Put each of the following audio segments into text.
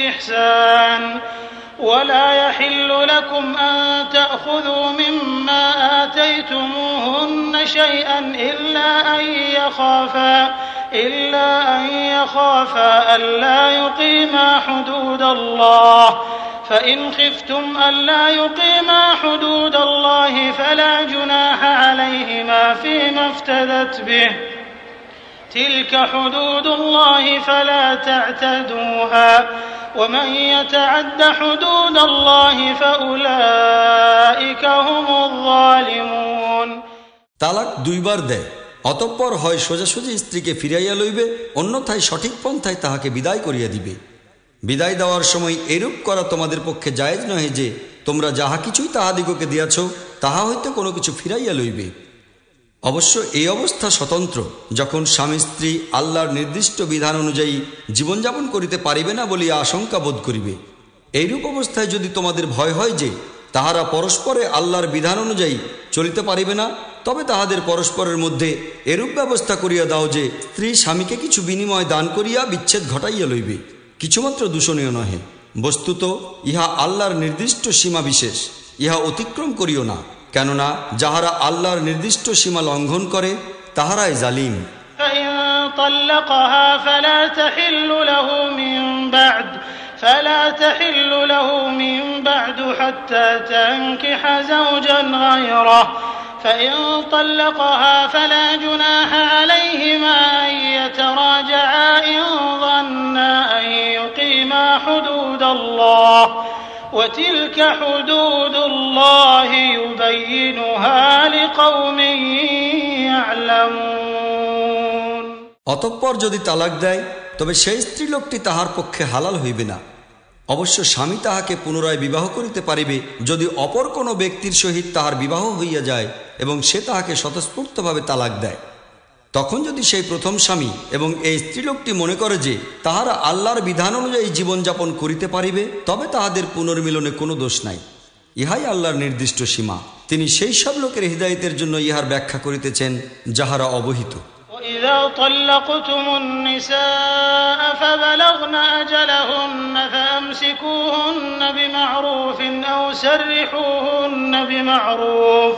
إحسان. ولا يحل لكم أن تأخذوا مما آتيتموهن شيئا إلا أن يخافا إلا أن يخافا ألا يقيما حدود الله. فإن خفتم ألا يقيما حدود الله فلا جناح عليهما فيما افتدت به. تلك حدود الله فلا تعتدوها ومن يتعد حدود الله فأولئك هم الظالمون তালাক দুইবার দেয় অতঃপর হয় সোজাসুজি স্ত্রীকে ফিরাইয়া লইবে অন্যথায় সঠিক পন্থায় তাহাকে বিদায় করিয়া দিবে বিদায় দেওয়ার সময় এরূপ করা তোমাদের পক্ষে জায়েজ নহে যে তোমরা যাহা কিছুই তাহাদিগকে দিয়াছ তাহা হইতে কোনো কিছু ফিরাইয়া লইবে অবশ্য এই অবস্থা স্বতন্ত্র, যখন স্বামী স্ত্রী আল্লাহর নির্দিষ্ট বিধান অনুযায়ী জীবনযাপন করিতে পারিবে না বলিয়া আশঙ্কা বোধ করিবে। এইরূপ অবস্থায় যদি তোমাদের ভয় হয় যে তাহারা পরস্পরে আল্লাহর বিধান অনুযায়ী চলিতে পারিবে না, তবে তাহাদের পরস্পরের মধ্যে এরূপ ব্যবস্থা করিয়া দাও যে স্ত্রী স্বামীকে কিছু বিনিময় দান করিয়া বিচ্ছেদ ঘটাইয়া লইবে। কিছুমাত্র দূষণীয় নহে। বস্তুত, ইহা আল্লাহর নির্দিষ্ট সীমা বিশেষ, ইহা অতিক্রম করিও না। কেননা যাহারা আল্লাহর নির্দিষ্ট সীমা লঙ্ঘন করে তাহারাই জালিম فإن طلقها فلا تحل له من بعد فلا تحل له من بعد حتى تنكح زوجا غيره فإن طلقها فلا جناح عليهما أن يتراجعا إن ظنا أن يقيما حدود الله وتلك حدود الله يبينها لقوم يعلمون অতঃপর যদি তালাক দেয় তবে সেই স্ত্রীলোকটি তাহার পক্ষে হালাল হইবে না অবশ্য স্বামী তাহাকে পুনরায় বিবাহ করিতে পারিবে যদি অপর কোনো ব্যক্তির সহিত তাহার বিবাহ হইয়া যায় এবং সে তাহাকে স্বতঃস্ফূর্তভাবে তালাক দেয় তখন যদি সেই প্রথম স্বামী এবং এই স্ত্রীলোকটি মনে করে যে তাহারা আল্লাহর বিধান অনুযায়ী জীবনযাপন করিতে পারিবে তবে তাহাদের পুনর্মিলনে কোনো দোষ নাই ইহাই আল্লাহর নির্দিষ্ট সীমা তিনি সেই সব লোকের হৃদায়তের জন্য ইহার ব্যাখ্যা করিতেছেন যাহারা অবহিত وإذا طلقتم النساء فبلغن أجلهن فأمسكوهن بمعروف أو سرحوهن بمعروف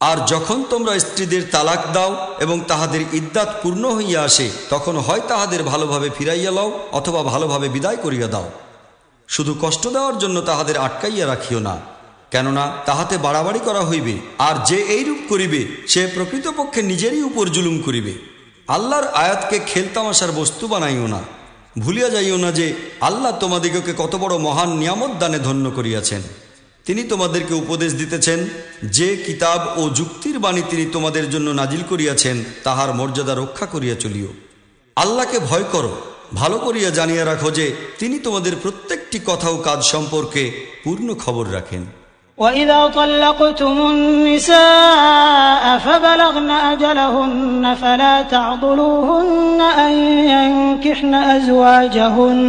আর যখন তোমরা স্ত্রীদের তালাক দাও এবং তাহাদের ইদ্যাত পূর্ণ হইয়া আসে, তখন হয় তাহাদের ভালোভাবে ফিরাইয়া লও অথবা ভালোভাবে বিদায় করিয়া দাও। শুধু কষ্ট দেওয়ার জন্য তাহাদের আটকাইয়া রাখিও না, কেননা তাহাতে বাড়াবাড়ি করা হইবে, আর যে এইরূপ করিবে, সে প্রকৃতপক্ষে নিজেরই উপর জুলুম করিবে। আল্লাহর আয়াতকে খেলতামাশার বস্তু বানাইও না। ভুলিয়া যাইও না যে আল্লাহ তোমাদিগকে কত বড় মহান নিয়ামত দানে ধন্য করিয়াছেন। তিনি তোমাদেরকে উপদেশ দিতেছেন যে কিতাব ও যুক্তির বাণী তিনি তোমাদের জন্য নাজিল করিয়াছেন তাহার মর্যাদা রক্ষা করিয়া চলিও আল্লাহকে ভয় করো ভালো করিয়া জানিয়া রাখো যে তিনি তোমাদের প্রত্যেকটি কথা ও কাজ সম্পর্কে পূর্ণ খবর রাখেন وإذا طلقتم النساء فبلغن أجلهن فلا تعضلوهن أن ينكحن أزواجهن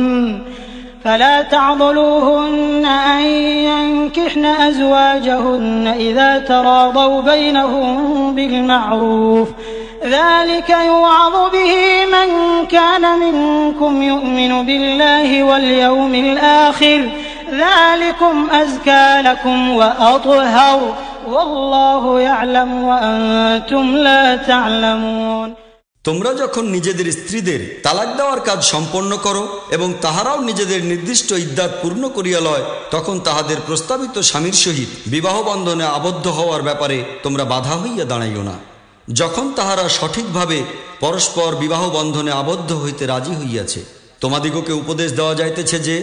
فلا تعضلوهن أن ينكحن أزواجهن إذا تراضوا بينهم بالمعروف. ذلك يوعظ به من كان منكم يؤمن بالله واليوم الآخر. ذلكم أزكى لكم وأطهر. والله يعلم وأنتم لا تعلمون. তোমরা যখন নিজেদের স্ত্রীদের তালাক দেওয়ার কাজ সম্পন্ন করো এবং তাহারাও নিজেদের নির্দিষ্ট ইদ্যাত পূর্ণ করিয়া লয়, তখন তাহাদের প্রস্তাবিত স্বামীর সহিত বিবাহ বন্ধনে আবদ্ধ হওয়ার ব্যাপারে তোমরা বাধা হইয়া দাঁড়াইও না। যখন তাহারা সঠিকভাবে পরস্পর বিবাহ বন্ধনে আবদ্ধ হইতে রাজি হইয়াছে, তোমাদিগকে উপদেশ দেওয়া যাইতেছে যে,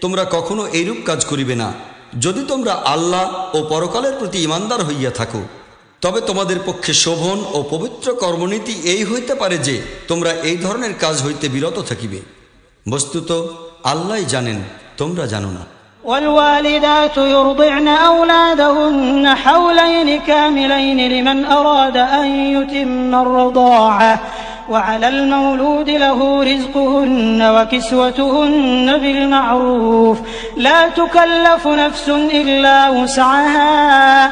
তোমরা কখনো এইরূপ কাজ করিবে না। যদি তোমরা আল্লাহ ও পরকালের প্রতি ইমানদার হইয়া থাকো তবে তোমাদের পক্ষে শোভন ও পবিত্র কর্মনীতি এই হইতে পারে যে তোমরা এই ধরনের কাজ হইতে বিরত থাকিবে বস্তুত আল্লাহ জানেন তোমরা জানো না والوالدات يرضعن أولادهن حولين كاملين لمن أراد أن يتم الرضاعة وعلى المولود له رزقهن وكسوتهن بالمعروف لا تكلف نفس إلا وسعها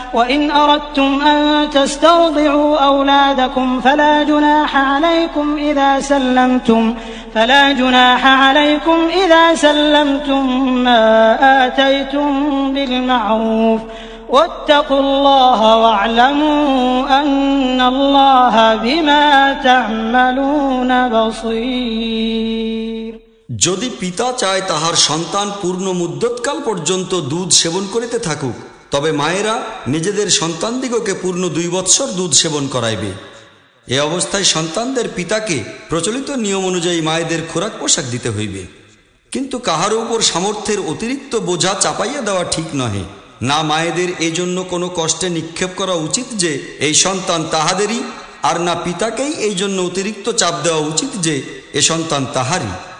وإن أردتم أن تسترضعوا أولادكم فلا جناح عليكم إذا سلمتم فلا جناح عليكم إذا سلمتم ما آتيتم بالمعروف واتقوا الله واعلموا أن الله بما تعملون بصير যদি পিতা চায় তাহার সন্তান পূর্ণ মুদ্দতকাল পর্যন্ত দুধ সেবন করিতে থাকুক তবে মায়েরা নিজেদের সন্তানদিগকে পূর্ণ দুই বৎসর দুধ সেবন করাইবে। এ অবস্থায় সন্তানদের পিতাকে প্রচলিত নিয়ম অনুযায়ী মায়েদের খোরাক পোশাক দিতে হইবে। কিন্তু কাহার উপর সামর্থ্যের অতিরিক্ত বোঝা চাপাইয়া দেওয়া ঠিক নহে। না মায়েদের এজন্য কোনো কষ্টে নিক্ষেপ করা উচিত যে এই সন্তান তাহাদেরই, আর না পিতাকেই এই জন্য অতিরিক্ত চাপ দেওয়া উচিত যে এ সন্তান তাহারই।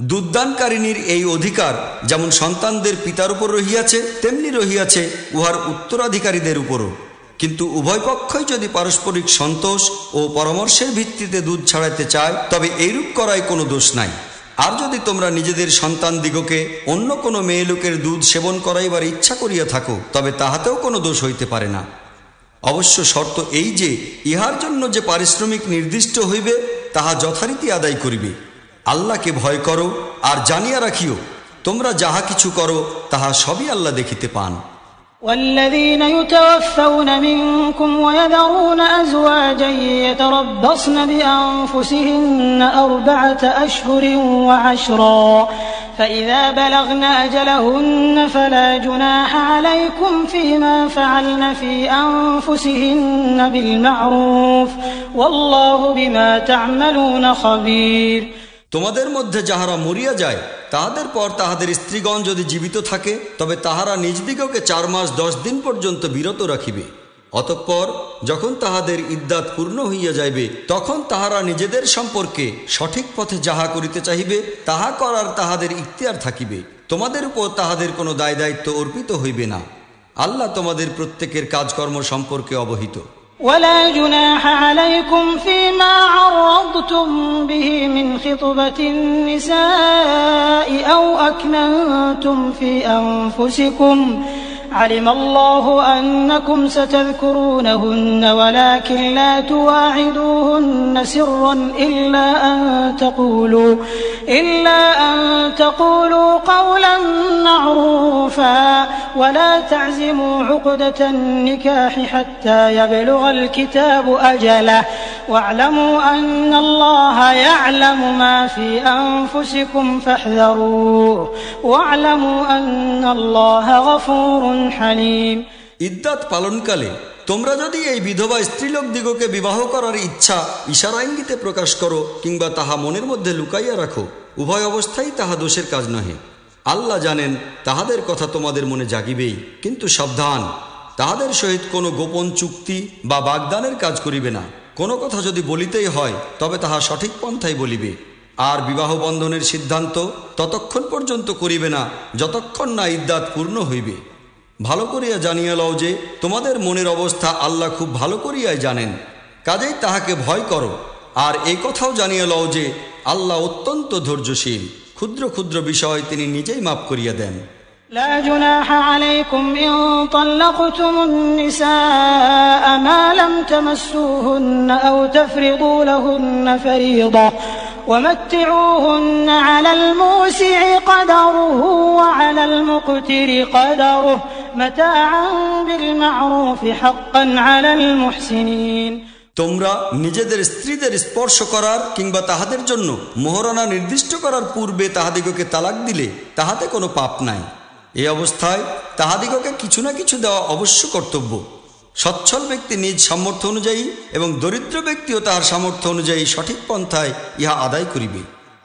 দুধদানকারিনীর এই অধিকার যেমন সন্তানদের পিতার উপর রহিয়াছে, তেমনি রহিয়াছে উহার উত্তরাধিকারীদের উপরও। কিন্তু উভয় পক্ষই যদি পারস্পরিক সন্তোষ ও পরামর্শের ভিত্তিতে দুধ ছাড়াইতে চায়, তবে এইরূপ করায় কোনো দোষ নাই। আর যদি তোমরা নিজেদের সন্তান দিগকে অন্য কোনো মেয়ে লোকের দুধ সেবন করাইবার ইচ্ছা করিয়া থাকো, তবে তাহাতেও কোনো দোষ হইতে পারে না। অবশ্য শর্ত এই যে, ইহার জন্য যে পারিশ্রমিক নির্দিষ্ট হইবে, তাহা যথারীতি আদায় করিবে। আল্লাহকে ভয় করো আর জানিয়া রাখিও তোমরা যাহা কিছু করো তাহা সবই আল্লাহ দেখিতে পান والذين يتوفون منكم ويذرون أزواجا يتربصن بأنفسهن أربعة أشهر وعشرا فإذا بلغن أجلهن فلا جناح عليكم فيما فعلن في أنفسهن بالمعروف والله بما تعملون خبير তোমাদের মধ্যে যাহারা মরিয়া যায়, তাহাদের পর তাহাদের স্ত্রীগণ যদি জীবিত থাকে, তবে তাহারা নিজ দিগকে চার মাস দশ দিন পর্যন্ত বিরত রাখিবে। অতঃপর যখন তাহাদের ইদ্যাত পূর্ণ হইয়া যাইবে, তখন তাহারা নিজেদের সম্পর্কে সঠিক পথে যাহা করিতে চাহিবে, তাহা করার তাহাদের ইখতিয়ার থাকিবে। তোমাদের উপর তাহাদের কোনো দায় দায়িত্ব অর্পিত হইবে না। আল্লাহ তোমাদের প্রত্যেকের কাজকর্ম সম্পর্কে অবহিত। ولا جناح عليكم فيما عرضتم به من خطبة النساء أو أكننتم في أنفسكم علم الله أنكم ستذكرونهن ولكن لا تواعدوهن سرا إلا أن تقولوا إلا أن تقولوا قولا معروفا. ولا تعزموا عقدة النكاح حتى يبلغ الكتاب أجله. واعلموا أن الله يعلم ما في أنفسكم فاحذروه. واعلموا أن الله غفور হালিম। ইদ্যাত পালনকালে তোমরা যদি এই বিধবা স্ত্রীলোক দিগকে বিবাহ করার ইচ্ছা ইশারা ইঙ্গিতে প্রকাশ করো কিংবা তাহা মনের মধ্যে লুকাইয়া রাখো, উভয় অবস্থায় তাহা দোষের কাজ নহে। আল্লাহ জানেন, তাহাদের কথা তোমাদের মনে জাগিবেই, কিন্তু সাবধান, তাহাদের সহিত কোনো গোপন চুক্তি বা বাগদানের কাজ করিবে না। কোনো কথা যদি বলিতেই হয়, তবে তাহা সঠিক পন্থায় বলিবে। আর বিবাহ বন্ধনের সিদ্ধান্ত ততক্ষণ পর্যন্ত করিবে না, যতক্ষণ না ইদ্যাত পূর্ণ হইবে। ভালো করিয়া জানিয়া লও যে, তোমাদের মনের অবস্থা আল্লাহ খুব ভালো করিয়াই জানেন। কাজেই তাহাকে ভয় করো। আর এই কথাও জানিয়া লও যে, আল্লাহ অত্যন্ত ধৈর্যশীল। ক্ষুদ্র ক্ষুদ্র বিষয় তিনি নিজেই মাফ করিয়া দেন। لا جناح عليكم إن طلقتم النساء ما لم تمسوهن أو تفرضوا لهن فريضة ومتعوهن على الموسع قدره وعلى المقتر قدره متاعا بالمعروف حقا على المحسنين তোমরা নিজেদের স্ত্রীদের স্পর্শ করার কিংবা তাহাদের জন্য মোহরানা নির্দিষ্ট করার পূর্বে তাহাদিগকে তালাক দিলে তাহাতে কোনো পাপ নাই এই অবস্থায় তাহাদিগকে কিছু না কিছু দেওয়া অবশ্য কর্তব্য সচ্ছল ব্যক্তি নিজ সামর্থ্য অনুযায়ী এবং দরিদ্র ব্যক্তিও তাহার সামর্থ্য অনুযায়ী সঠিক পন্থায় ইহা আদায় করিবে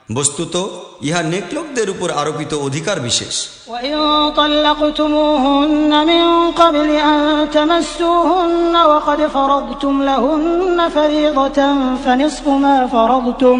বস্তুত ইহা নেকলোকদের উপর আরোপিত অধিকার বিশেষ وإن طلقتموهن من قبل أن تمسوهن وقد فرضتم لهن فريضة فنصف ما فرضتم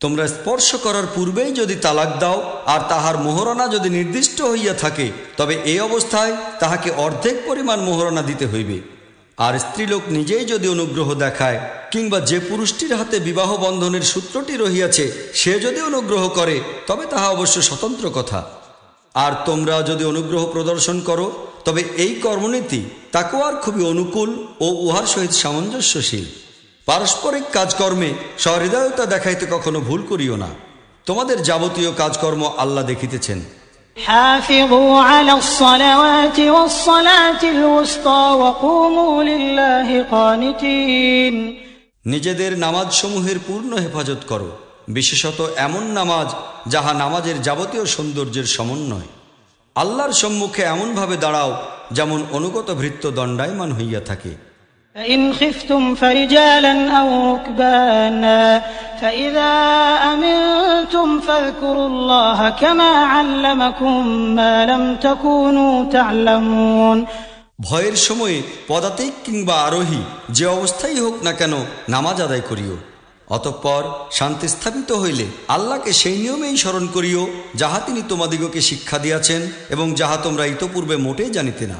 তোমরা স্পর্শ করার পূর্বেই যদি তালাক দাও, আর তাহার মোহরণা যদি নির্দিষ্ট হইয়া থাকে, তবে এই অবস্থায় তাহাকে অর্ধেক পরিমাণ মোহরণা দিতে হইবে। আর স্ত্রীলোক নিজেই যদি অনুগ্রহ দেখায়, কিংবা যে পুরুষটির হাতে বিবাহ বন্ধনের সূত্রটি রহিয়াছে, সে যদি অনুগ্রহ করে, তবে তাহা অবশ্য স্বতন্ত্র কথা। আর তোমরা যদি অনুগ্রহ প্রদর্শন করো, তবে এই কর্মনীতি তাকুয়ার খুবই অনুকূল ও উহার সহিত সামঞ্জস্যশীল। পারস্পরিক কাজকর্মে সহৃদয়তা দেখাইতে কখনো ভুল করিও না। তোমাদের যাবতীয় কাজকর্ম আল্লাহ দেখিতেছেন। নিজেদের নামাজ সমূহের পূর্ণ হেফাজত করো। বিশেষত এমন নামাজ যাহা নামাজের যাবতীয় সৌন্দর্যের সমন্বয়। আল্লাহর সম্মুখে এমনভাবে দাঁড়াও যেমন অনুগত ভৃত্ত দণ্ডায়মান হইয়া থাকে। فإن خفتم فرجالا أو ركبانا فإذا أمنتم فاذكروا الله كما علمكم ما لم تكونوا تعلمون ভয়ের সময়ে পদাতিক কিংবা আরোহী যে অবস্থাই হোক না কেন নামাজ আদায় করিও অতঃপর শান্তি স্থাপিত হইলে আল্লাহকে সেই নিয়মেই স্মরণ করিও যাহা তিনি তোমাদিগকে শিক্ষা দিয়াছেন এবং যাহা তোমরা ইতপূর্বে মোটেই জানিতে না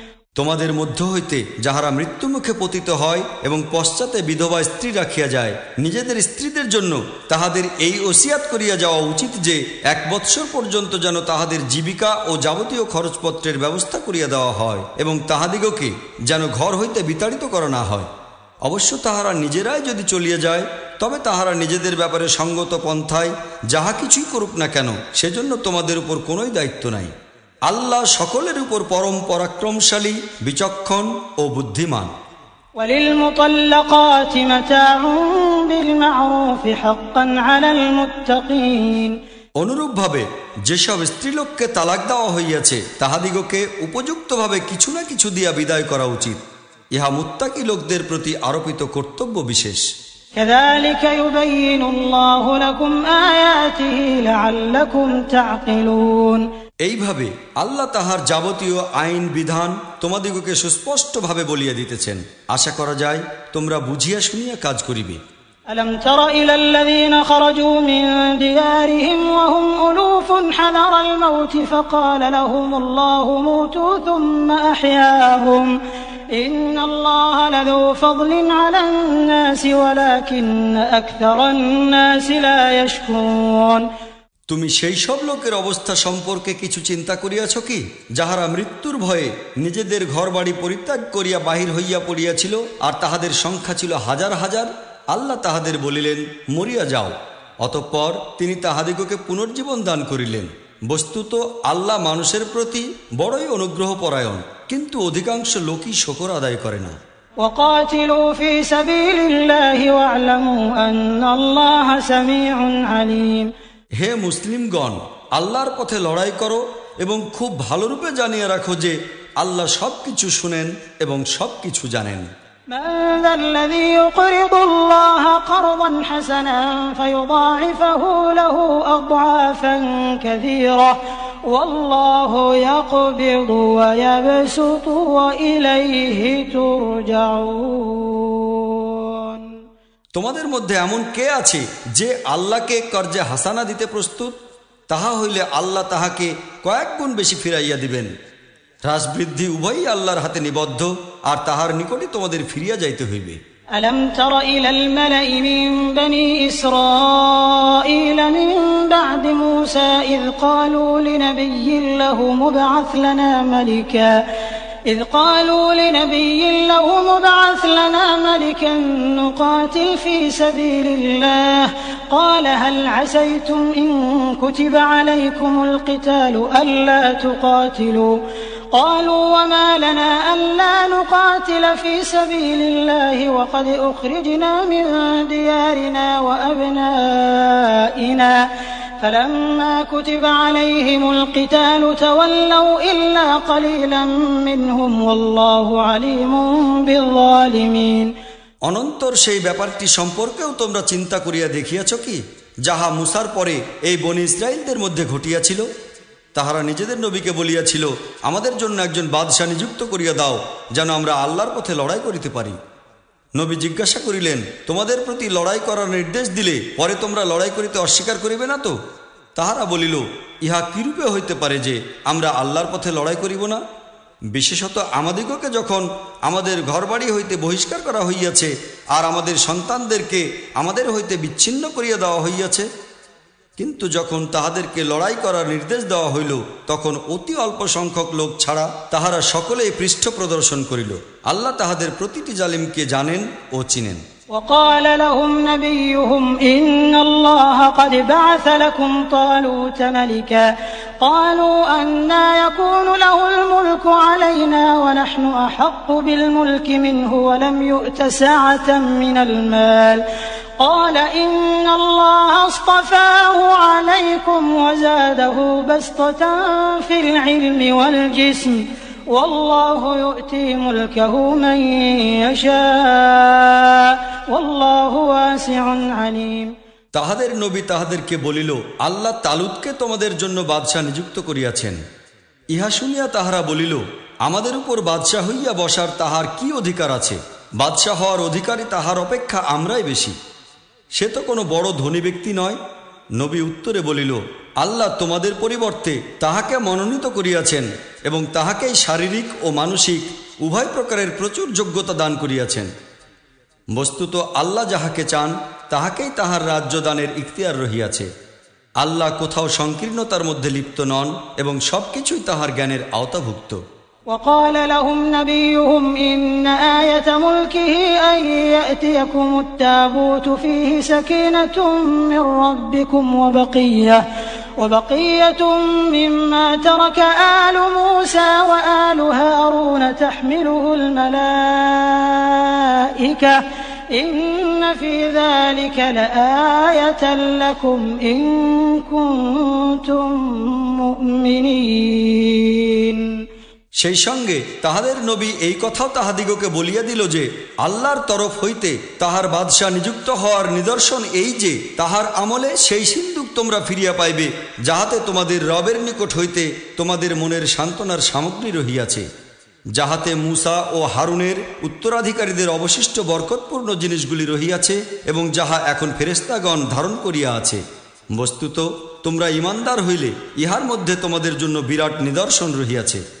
তোমাদের মধ্য হইতে যাহারা মৃত্যুমুখে পতিত হয় এবং পশ্চাতে বিধবা স্ত্রী রাখিয়া যায়, নিজেদের স্ত্রীদের জন্য তাহাদের এই ওসিয়াত করিয়া যাওয়া উচিত যে এক বৎসর পর্যন্ত যেন তাহাদের জীবিকা ও যাবতীয় খরচপত্রের ব্যবস্থা করিয়া দেওয়া হয় এবং তাহাদিগকে যেন ঘর হইতে বিতাড়িত করা না হয়। অবশ্য তাহারা নিজেরাই যদি চলিয়া যায়, তবে তাহারা নিজেদের ব্যাপারে সঙ্গত পন্থায় যাহা কিছুই করুক না কেন, সেজন্য তোমাদের উপর কোনোই দায়িত্ব নাই। আল্লাহ সকলের উপর পরম পরাক্রমশালী বিচক্ষণ ও বুদ্ধিমান। অনুরূপভাবে যেসব স্ত্রীলোককে তালাক দেওয়া হইয়াছে তাহাদিগকে উপযুক্তভাবে কিছু না কিছু দিয়া বিদায় করা উচিত। ইহা মুত্তাকি লোকদের প্রতি আরোপিত কর্তব্য বিশেষ। এইভাবে আল্লাহ তাহার যাবতীয় আইন বিধান তোমাদিগকে সুস্পষ্টভাবে বলিয়া দিতেছেন আশা করা যায় তোমরা বুঝিয়া শুনিয়া কাজ করিবে ألم تر إلى الذين خرجوا من ديارهم وهم ألوف حذر الموت فقال لهم الله موتوا ثم أحياهم إن الله لذو فضل على الناس ولكن أكثر الناس لا يشكرون তুমি সেই সব লোকের অবস্থা সম্পর্কে কিছু চিন্তা করিয়াছ কি? যাহারা মৃত্যুর ভয়ে নিজেদের ঘর বাড়ি পরিত্যাগ করিয়া বাহির হইয়া পড়িয়াছিল, আর তাহাদের সংখ্যা ছিল হাজার হাজার, আল্লাহ তাহাদের বলিলেন, মরিয়া যাও। অতঃপর তিনি তাহাদিগকে পুনর্জীবন দান করিলেন। বস্তুত আল্লাহ মানুষের প্রতি বড়ই অনুগ্রহ পরায়ণ কিন্তু অধিকাংশ লোকই শকর আদায় করে না। আলিম। হে মুসলিমগণ, আল্লাহর পথে লড়াই করো এবং খুব ভালোরূপে জানিয়ে রাখো যে আল্লাহ সব কিছু শুনেন এবং সব কিছু জানেন ইলাইহি তুরজাউন। তোমাদের মধ্যে এমন কে আছে যে আল্লাহকে কর্জে হাসানা দিতে প্রস্তুত তাহা হইলে আল্লাহ তাহাকে কয়েক গুণ বেশি ফিরাইয়া দিবেন হ্রাসবৃদ্ধি উভয়ই আল্লাহর হাতে নিবদ্ধ আর তাহার নিকটে তোমাদের ফিরিয়া যাইতে হইবে ألم تر إلى الملأ من بني إسرائيل من بعد موسى إذ قالوا لنبي له مبعث لنا ملكا إذ قالوا لنبي له مبعث لنا ملكا نقاتل في سبيل الله. قال هل عسيتم إن كتب عليكم القتال ألا تقاتلوا؟ قالوا وما لنا ألا نقاتل في سبيل الله وقد أخرجنا من ديارنا وأبنائنا. فلما كتب عليهم القتال تولوا إلا قليلا منهم والله عليم بالظالمين অনন্তর সেই ব্যাপারটি সম্পর্কেও তোমরা চিন্তা করিয়া দেখিয়াছ কি যাহা মুসার পরে এই বনি ইসরায়েলদের মধ্যে ঘটিয়াছিল তাহারা নিজেদের নবীকে বলিয়াছিল আমাদের জন্য একজন বাদশাহ নিযুক্ত করিয়া দাও যেন আমরা আল্লাহর পথে লড়াই করিতে পারি নবী জিজ্ঞাসা করিলেন, তোমাদের প্রতি লড়াই করার নির্দেশ দিলে পরে তোমরা লড়াই করিতে অস্বীকার করিবে না তো? তাহারা বলিল, ইহা কিরূপে হইতে পারে যে আমরা আল্লাহর পথে লড়াই করিব না? বিশেষত আমাদিগকে যখন আমাদের ঘরবাড়ি হইতে বহিষ্কার করা হইয়াছে আর আমাদের সন্তানদেরকে আমাদের হইতে বিচ্ছিন্ন করিয়া দেওয়া হইয়াছে? কিন্তু যখন তাহাদেরকে লড়াই করার নির্দেশ দেওয়া হইল, তখন অতি অল্প সংখ্যক লোক ছাড়া তাহারা সকলেই পৃষ্ঠ প্রদর্শন করিল। আল্লাহ তাহাদের প্রতিটি জালিমকে জানেন ও চিনেন। وقال لهم نبيهم إن الله قد بعث لكم طالوت ملكا قالوا أنا يكون له الملك علينا ونحن أحق بالملك منه ولم يؤت سعة من المال قال إن الله اصطفاه عليكم وزاده بسطة في العلم والجسم والله يؤتي ملكه من يشاء والله واسع عليم তাহাদের নবী তাহাদেরকে বলিল আল্লাহ তালুদকে তোমাদের জন্য বাদশাহ নিযুক্ত করিয়াছেন ইহা শুনিয়া তাহারা বলিল আমাদের উপর বাদশাহ হইয়া বসার তাহার কি অধিকার আছে বাদশাহ হওয়ার অধিকারী তাহার অপেক্ষা আমরাই বেশি সে তো কোনো বড় ধনী ব্যক্তি নয় নবী উত্তরে বলিল আল্লাহ তোমাদের পরিবর্তে তাহাকে মনোনীত করিয়াছেন এবং তাহাকেই শারীরিক ও মানসিক উভয় প্রকারের প্রচুর যোগ্যতা দান করিয়াছেন বস্তুত আল্লাহ যাহাকে চান তাহাকেই তাহার রাজ্য দানের ইখতিয়ার রহিয়াছে আল্লাহ কোথাও সংকীর্ণতার মধ্যে লিপ্ত নন এবং সবকিছুই তাহার জ্ঞানের আওতাভুক্ত وقال لهم نبيهم إن آية ملكه أن يأتيكم التابوت فيه سكينة من ربكم وبقية وبقية مما ترك آل موسى وآل هارون تحمله الملائكة. إن في ذلك لآية لكم إن كنتم مؤمنين. সেই সঙ্গে তাহাদের নবী এই কথাও তাহাদিগকে বলিয়া দিল যে, আল্লাহর তরফ হইতে তাহার বাদশাহ নিযুক্ত হওয়ার নিদর্শন এই যে, তাহার আমলে সেই সিন্ধুক তোমরা ফিরিয়া পাইবে, যাহাতে তোমাদের রবের নিকট হইতে তোমাদের মনের সান্ত্বনার সামগ্রী রহিয়াছে। যাহাতে মুসা ও হারুনের উত্তরাধিকারীদের অবশিষ্ট বরকতপূর্ণ জিনিসগুলি রহিয়াছে এবং যাহা এখন ফেরেস্তাগণ ধারণ করিয়া আছে। বস্তুত, তোমরা ইমানদার হইলে ইহার মধ্যে তোমাদের জন্য বিরাট নিদর্শন রহিয়াছে।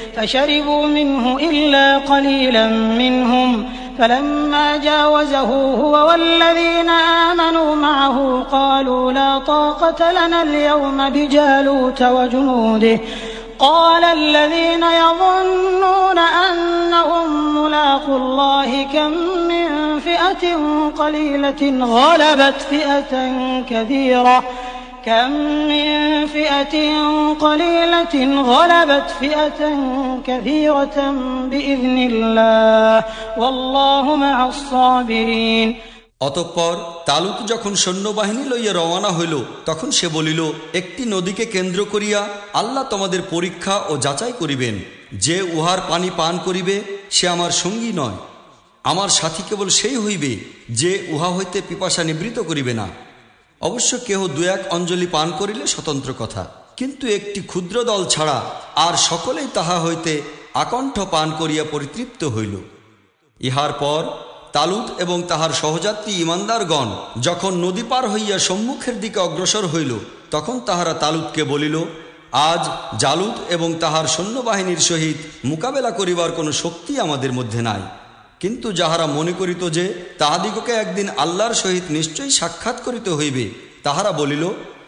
فشربوا منه إلا قليلا منهم فلما جاوزه هو والذين آمنوا معه قالوا لا طاقة لنا اليوم بجالوت وجنوده قال الذين يظنون أنهم ملاقوا الله كم من فئة قليلة غلبت فئة كثيرة كم من فئة قليلة غلبت فئة كثيرة بإذن الله والله مع الصابرين অতঃপর তালুত যখন সৈন্যবাহিনী লইয়া রওয়ানা হইল তখন সে বলিল একটি নদীকে কেন্দ্র করিয়া আল্লাহ তোমাদের পরীক্ষা ও যাচাই করিবেন যে উহার পানি পান করিবে সে আমার সঙ্গী নয় আমার সাথী কেবল সেই হইবে যে উহা হইতে পিপাসা নিবৃত করিবে না অবশ্য কেহ দু এক অঞ্জলি পান করিলে স্বতন্ত্র কথা। কিন্তু একটি ক্ষুদ্র দল ছাড়া আর সকলেই তাহা হইতে আকণ্ঠ পান করিয়া পরিতৃপ্ত হইল। ইহার পর তালুত এবং তাহার সহযাত্রী ইমানদারগণ যখন নদী পার হইয়া সম্মুখের দিকে অগ্রসর হইল, তখন তাহারা তালুতকে বলিল, আজ জালুত এবং তাহার সৈন্যবাহিনীর সহিত মোকাবেলা করিবার কোনো শক্তি আমাদের মধ্যে নাই। কিন্তু যাহারা মনে করিত যে তাহাদিগকে একদিন আল্লাহর সহিত নিশ্চয়ই সাক্ষাৎ করিতে হইবে তাহারা বলিল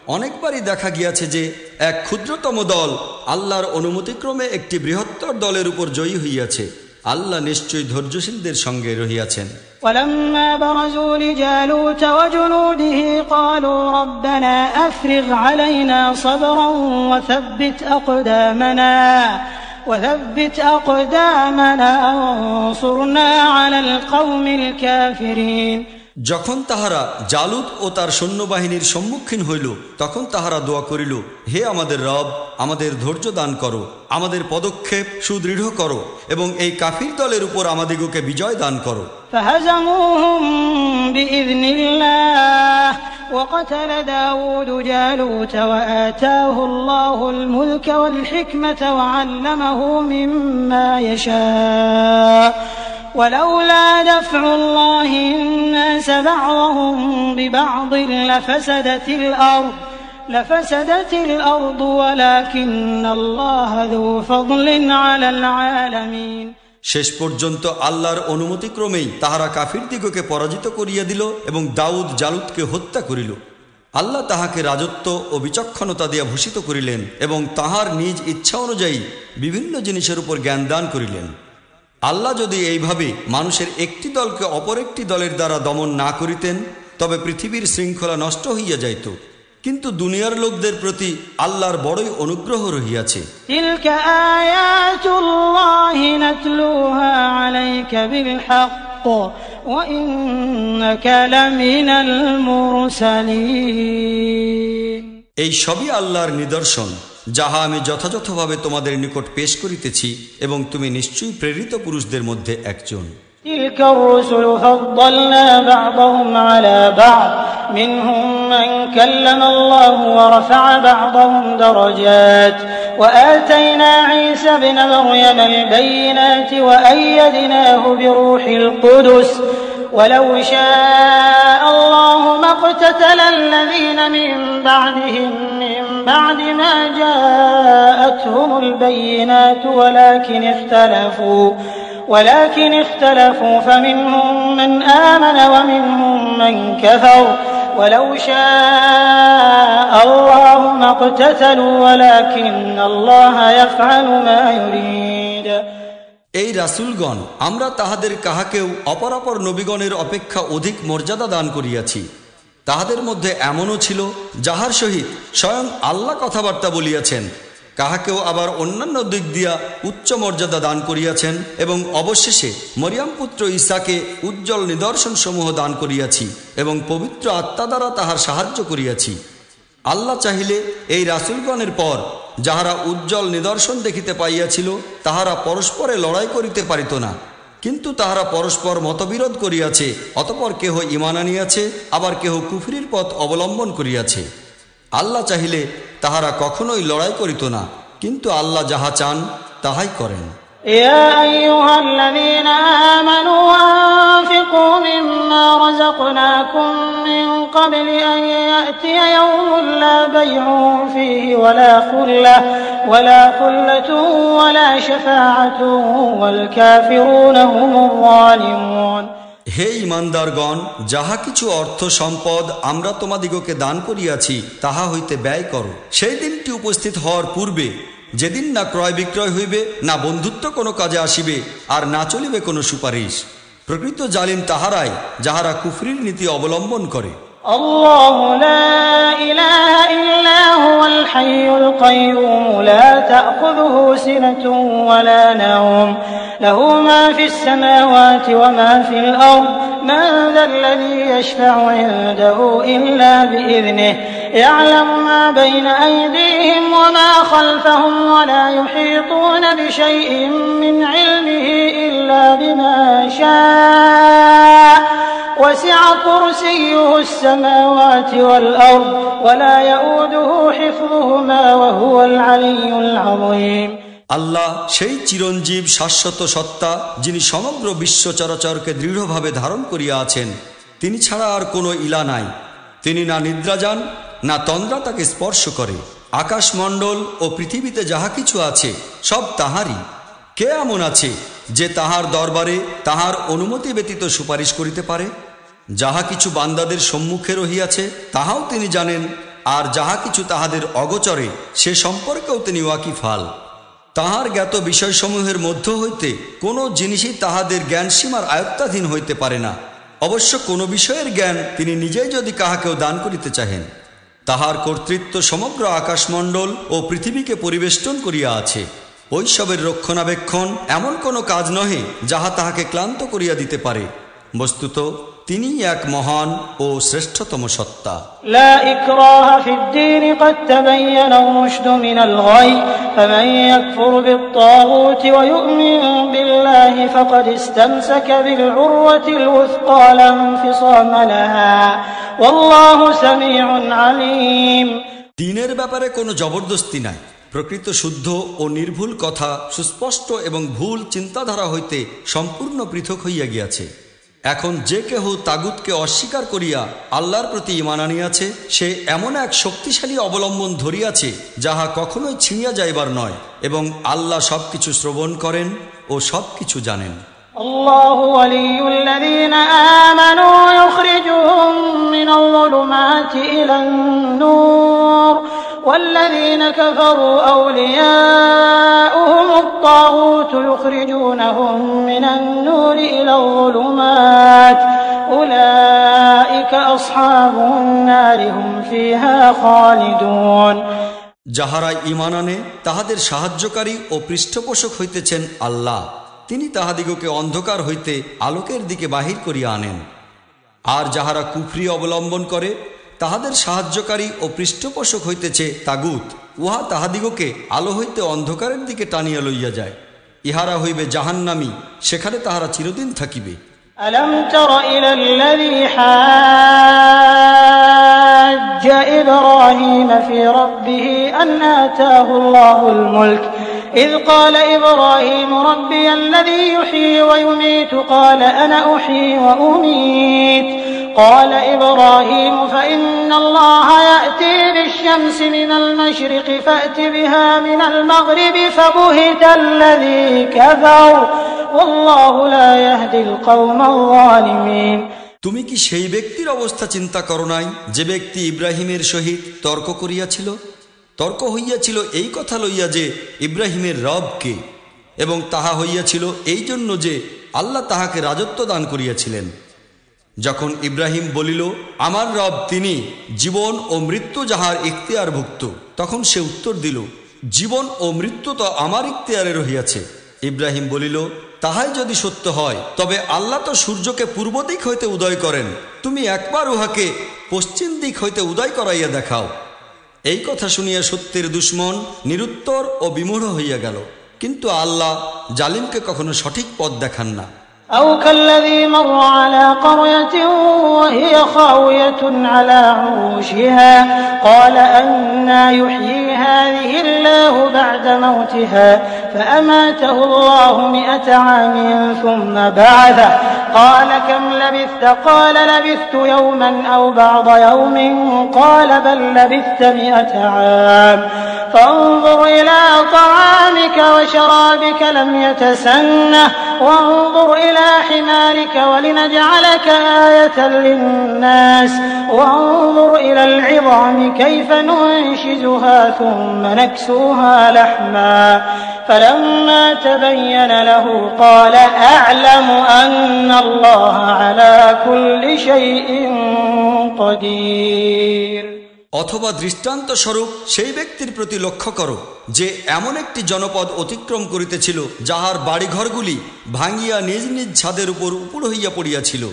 অনেকবারই দেখা গিয়াছে যে এক ক্ষুদ্রতম দল আল্লাহর অনুমতিক্রমে একটি বৃহত্তর দলের উপর জয়ী হইয়াছে আল্লাহ নিশ্চয়ই ধৈর্যশীলদের সঙ্গে রহিয়াছেন ولما برزوا لجالوت وجنوده قالوا ربنا أفرغ علينا صبرا وثبت أقدامنا وثبت أقدامنا وانصرنا على القوم الكافرين. যখন তাহারা জালুদ ও তার সৈন্যবাহিনীর সম্মুখীন হইল তখন তাহারা দোয়া করিল হে আমাদের রব আমাদের ধৈর্য দান করো আমাদের পদক্ষেপ সুদৃঢ় করো এবং এই কাফির দলের উপর আমাদিগকে বিজয় দান করো فهزموهم بإذن الله وقتل داود جالوت وآتاه الله الملك والحكمة وعلمه مما يشاء ولولا دفع الله الناس بعضهم ببعض لفسدت الأرض لفسدت الأرض ولكن الله ذو فضل على العالمين শেষ পর্যন্ত আল্লাহর অনুমতিক্রমেই তাহারা কাফির দিগকে পরাজিত করিয়া দিল এবং দাউদ জালুদকে হত্যা করিল আল্লাহ তাহাকে রাজত্ব ও বিচক্ষণতা দিয়া ভূষিত করিলেন এবং তাহার নিজ ইচ্ছা অনুযায়ী বিভিন্ন জিনিসের উপর জ্ঞান দান করিলেন আল্লাহ যদি এইভাবে মানুষের একটি দলকে অপর একটি দলের দ্বারা দমন না করিতেন তবে পৃথিবীর শৃঙ্খলা নষ্ট হইয়া যাইত। কিন্তু দুনিয়ার লোকদের প্রতি আল্লাহর বড়ই অনুগ্রহ রহিয়াছে। এই সবই আল্লাহর নিদর্শন। যাহা আমি যথাযথভাবে তোমাদের নিকট পেশ করিতেছি এবং তুমি নিশ্চয়ই প্রেরিত পুরুষদের মধ্যে একজন تلك الرسل فضلنا بعضهم على بعض منهم من كلم الله ورفع بعضهم درجات وآتينا عيسى ابن مريم البينات وأيدناه بروح القدس ولو شاء الله ما اقتتل الذين من بعدهم من بعد ما جاءتهم البينات ولكن اختلفوا ولكن اختلفوا فمنهم من آمن ومنهم من كفر. ولو شاء الله ما اقتتلوا ولكن الله يفعل ما يريد. এই রাসুলগণ, আমরা তাহাদের কাহাকেও অপরাপর নবীগণের অপেক্ষা অধিক মর্যাদা দান করিয়াছি। তাহাদের মধ্যে এমনও ছিল, যাহার সহিত স্বয়ং আল্লাহ কথাবার্তা বলিয়াছেন। কাহাকেও আবার অন্যান্য দিক দিয়া উচ্চ মর্যাদা দান করিয়াছেন এবং অবশেষে মরিয়াম পুত্র ঈসাকে উজ্জ্বল নিদর্শন সমূহ দান করিয়াছি এবং পবিত্র আত্মা দ্বারা তাহার সাহায্য করিয়াছি। আল্লাহ চাহিলে এই রাসুলগণের পর যাহারা উজ্জ্বল নিদর্শন দেখিতে পাইয়াছিল, তাহারা পরস্পরে লড়াই করিতে পারিত না। কিন্তু তাহারা পরস্পর মতবিরোধ করিয়াছে, অতপর কেহ ইমান আনিয়াছে, আবার কেহ কুফরির পথ অবলম্বন করিয়াছে। আল্লাহ চাহিলে তাহারা কখনোই লড়াই করিত না, কিন্তু আল্লাহ যাহা চান, তাহাই করেন। يا أيها الذين آمنوا أنفقوا مما رزقناكم من قبل أن يأتي يوم لا بيع فيه ولا خلة ولا خلة ولا شفاعة والكافرون هم الظالمون হে ইমানদারগণ যাহা কিছু অর্থ সম্পদ আমরা তোমাদিগকে দান করিয়াছি তাহা হইতে ব্যয় করো সেই দিনটি উপস্থিত হওয়ার পূর্বে যেদিন না ক্রয় বিক্রয় হইবে না বন্ধুত্ব কোনো কাজে আসিবে আর না চলিবে কোনো সুপারিশ প্রকৃত জালিম তাহারাই যাহারা কুফরির নীতি অবলম্বন করে الله لا إله إلا هو الحي القيوم لا تأخذه سنة ولا نوم له ما في السماوات وما في الأرض من ذا الذي يشفع عنده إلا بإذنه يعلم ما بين أيديهم وما خلفهم ولا يحيطون بشيء من علمه إلا بما شاء وسع كرسيه السماوات والأرض ولا يؤوده حفظهما وهو العلي العظيم আল্লাহ সেই চিরঞ্জীব শাশ্বত সত্তা যিনি সমগ্র বিশ্ব চরাচরকে দৃঢ়ভাবে ধারণ করিয়া আছেন তিনি ছাড়া আর কোনো ইলা নাই তিনি না নিদ্রা যান না তন্দ্রা তাকে স্পর্শ করে। আকাশমণ্ডল ও পৃথিবীতে যাহা কিছু আছে, সব তাহারই। কে এমন আছে যে তাহার দরবারে তাহার অনুমতি ব্যতীত সুপারিশ করিতে পারে? যাহা কিছু বান্দাদের সম্মুখে রহিয়াছে, তাহাও তিনি জানেন, আর যাহা কিছু তাহাদের অগচরে, সে সম্পর্কেও তিনি ওয়াকিফাল তাহার জ্ঞাত বিষয়সমূহের মধ্য হইতে কোনো জিনিসই তাহাদের জ্ঞানসীমার আয়ত্তাধীন হইতে পারে না। অবশ্য কোনো বিষয়ের জ্ঞান তিনি নিজেই যদি কাহাকেও দান করিতে চাহেন। তাহার কর্তৃত্ব সমগ্র আকাশমণ্ডল ও পৃথিবীকে পরিবেষ্টন করিয়া আছে। ঐসবের রক্ষণাবেক্ষণ এমন কোনো কাজ নহে যাহা তাহাকে ক্লান্ত করিয়া দিতে পারে। বস্তুত তিনি এক মহান ও শ্রেষ্ঠতম সত্তা لا إكراه في الدين قد تبين الرشد من الغي فمن يكفر بالطاغوت ويؤمن بالله فقد استمسك بالعروة الوثقى لا انفصام لها والله سميع عليم দিনের ব্যাপারে কোনো জবরদস্তি নাই প্রকৃত শুদ্ধ ও নির্ভুল কথা সুস্পষ্ট এবং ভুল চিন্তাধারা হইতে সম্পূর্ণ পৃথক হইয়া গিয়াছে এখন যে কেহ তাগুতকে অস্বীকার করিয়া আল্লাহর প্রতি ইমান আনিয়াছে সে এমন এক শক্তিশালী অবলম্বন ধরিয়াছে যাহা কখনোই ছিঁড়িয়া যাইবার নয় এবং আল্লাহ সবকিছু শ্রবণ করেন ও সবকিছু জানেন الله ولي الذين آمنوا يخرجهم من الظلمات إلى النور والذين كفروا أولياؤهم الطاغوت يخرجونهم من النور إلى الظلمات أولئك أصحاب النار هم فيها خالدون যাহারা ইমান আনে তাহাদের সাহায্যকারী ও পৃষ্ঠপোষক হইতেছেন আল্লাহ তিনি তাহাদিগকে অন্ধকার হইতে আলোকের দিকে বাহির করিয়া আনেন আর যাহারা কুফরি অবলম্বন করে তাহাদের সাহায্যকারী ও পৃষ্ঠপোষক হইতেছে তাগুত উহা তাহাদিগকে আলো হইতে অন্ধকারের দিকে টানিয়া লইয়া যায় ইহারা হইবে জাহান্নামি সেখানে তাহারা চিরদিন থাকিবে ألم تر إلى الذي حاج إبراهيم في ربه أن آتاه الله الملك إذ قال إبراهيم ربي الذي يحيي ويميت قال أنا أحيي وأميت قال إبراهيم فإن الله يأتي بالشمس من المشرق فأت بها من المغرب فبهت الذي كفر والله لا يهدي القوم الظالمين তুমি কি সেই ব্যক্তির অবস্থা চিন্তা করো নাই যে ব্যক্তি ইব্রাহিমের সহিত তর্ক করিয়াছিল তর্ক হইয়াছিল এই কথা লইয়া যে ইব্রাহিমের রব কে এবং তাহা হইয়াছিল এই জন্য যে আল্লাহ তাহাকে রাজত্ব দান করিয়াছিলেন যখন ইব্রাহিম বলিল, আমার রব তিনি জীবন ও মৃত্যু যাহার ইখতিয়ারভুক্ত। তখন সে উত্তর দিল, জীবন ও মৃত্যু তো আমার ইখতিয়ারে রহিয়াছে। ইব্রাহিম বলিল, তাহাই যদি সত্য হয়, তবে আল্লাহ তো সূর্যকে পূর্ব দিক হইতে উদয় করেন। তুমি একবার উহাকে পশ্চিম দিক হইতে উদয় করাইয়া দেখাও। এই কথা শুনিয়া সত্যের দুশ্মন নিরুত্তর ও বিমূঢ় হইয়া গেল। কিন্তু আল্লাহ জালিমকে কখনো সঠিক পথ দেখান না। أو كالذي مر على قرية وهي خاوية على عروشها قال أنا يحيي هذه الله بعد موتها فأماته الله مئة عام ثم بعثه. قال كم لبثت؟ قال لبثت يوما أو بعض يوم قال بل لبثت مئة عام. فانظر إلى طعامك وشرابك لم يتسنه وانظر إلى حمارك ولنجعلك آية للناس وانظر إلى العظام كيف ننشزها ثم نكسوها لحما. فلما تبين له قال أعلم أن الله على كل شيء قدير. অথবা দৃষ্টান্ত স্বরূপ সেই ব্যক্তির প্রতি লক্ষ্য করো, যে এমন একটি জনপদ অতিক্রম করিতেছিল, যাহার বাড়িঘরগুলি ভাঙিয়া নিজ নিজ ছাদের উপর উপর হইয়া পড়িয়াছিল।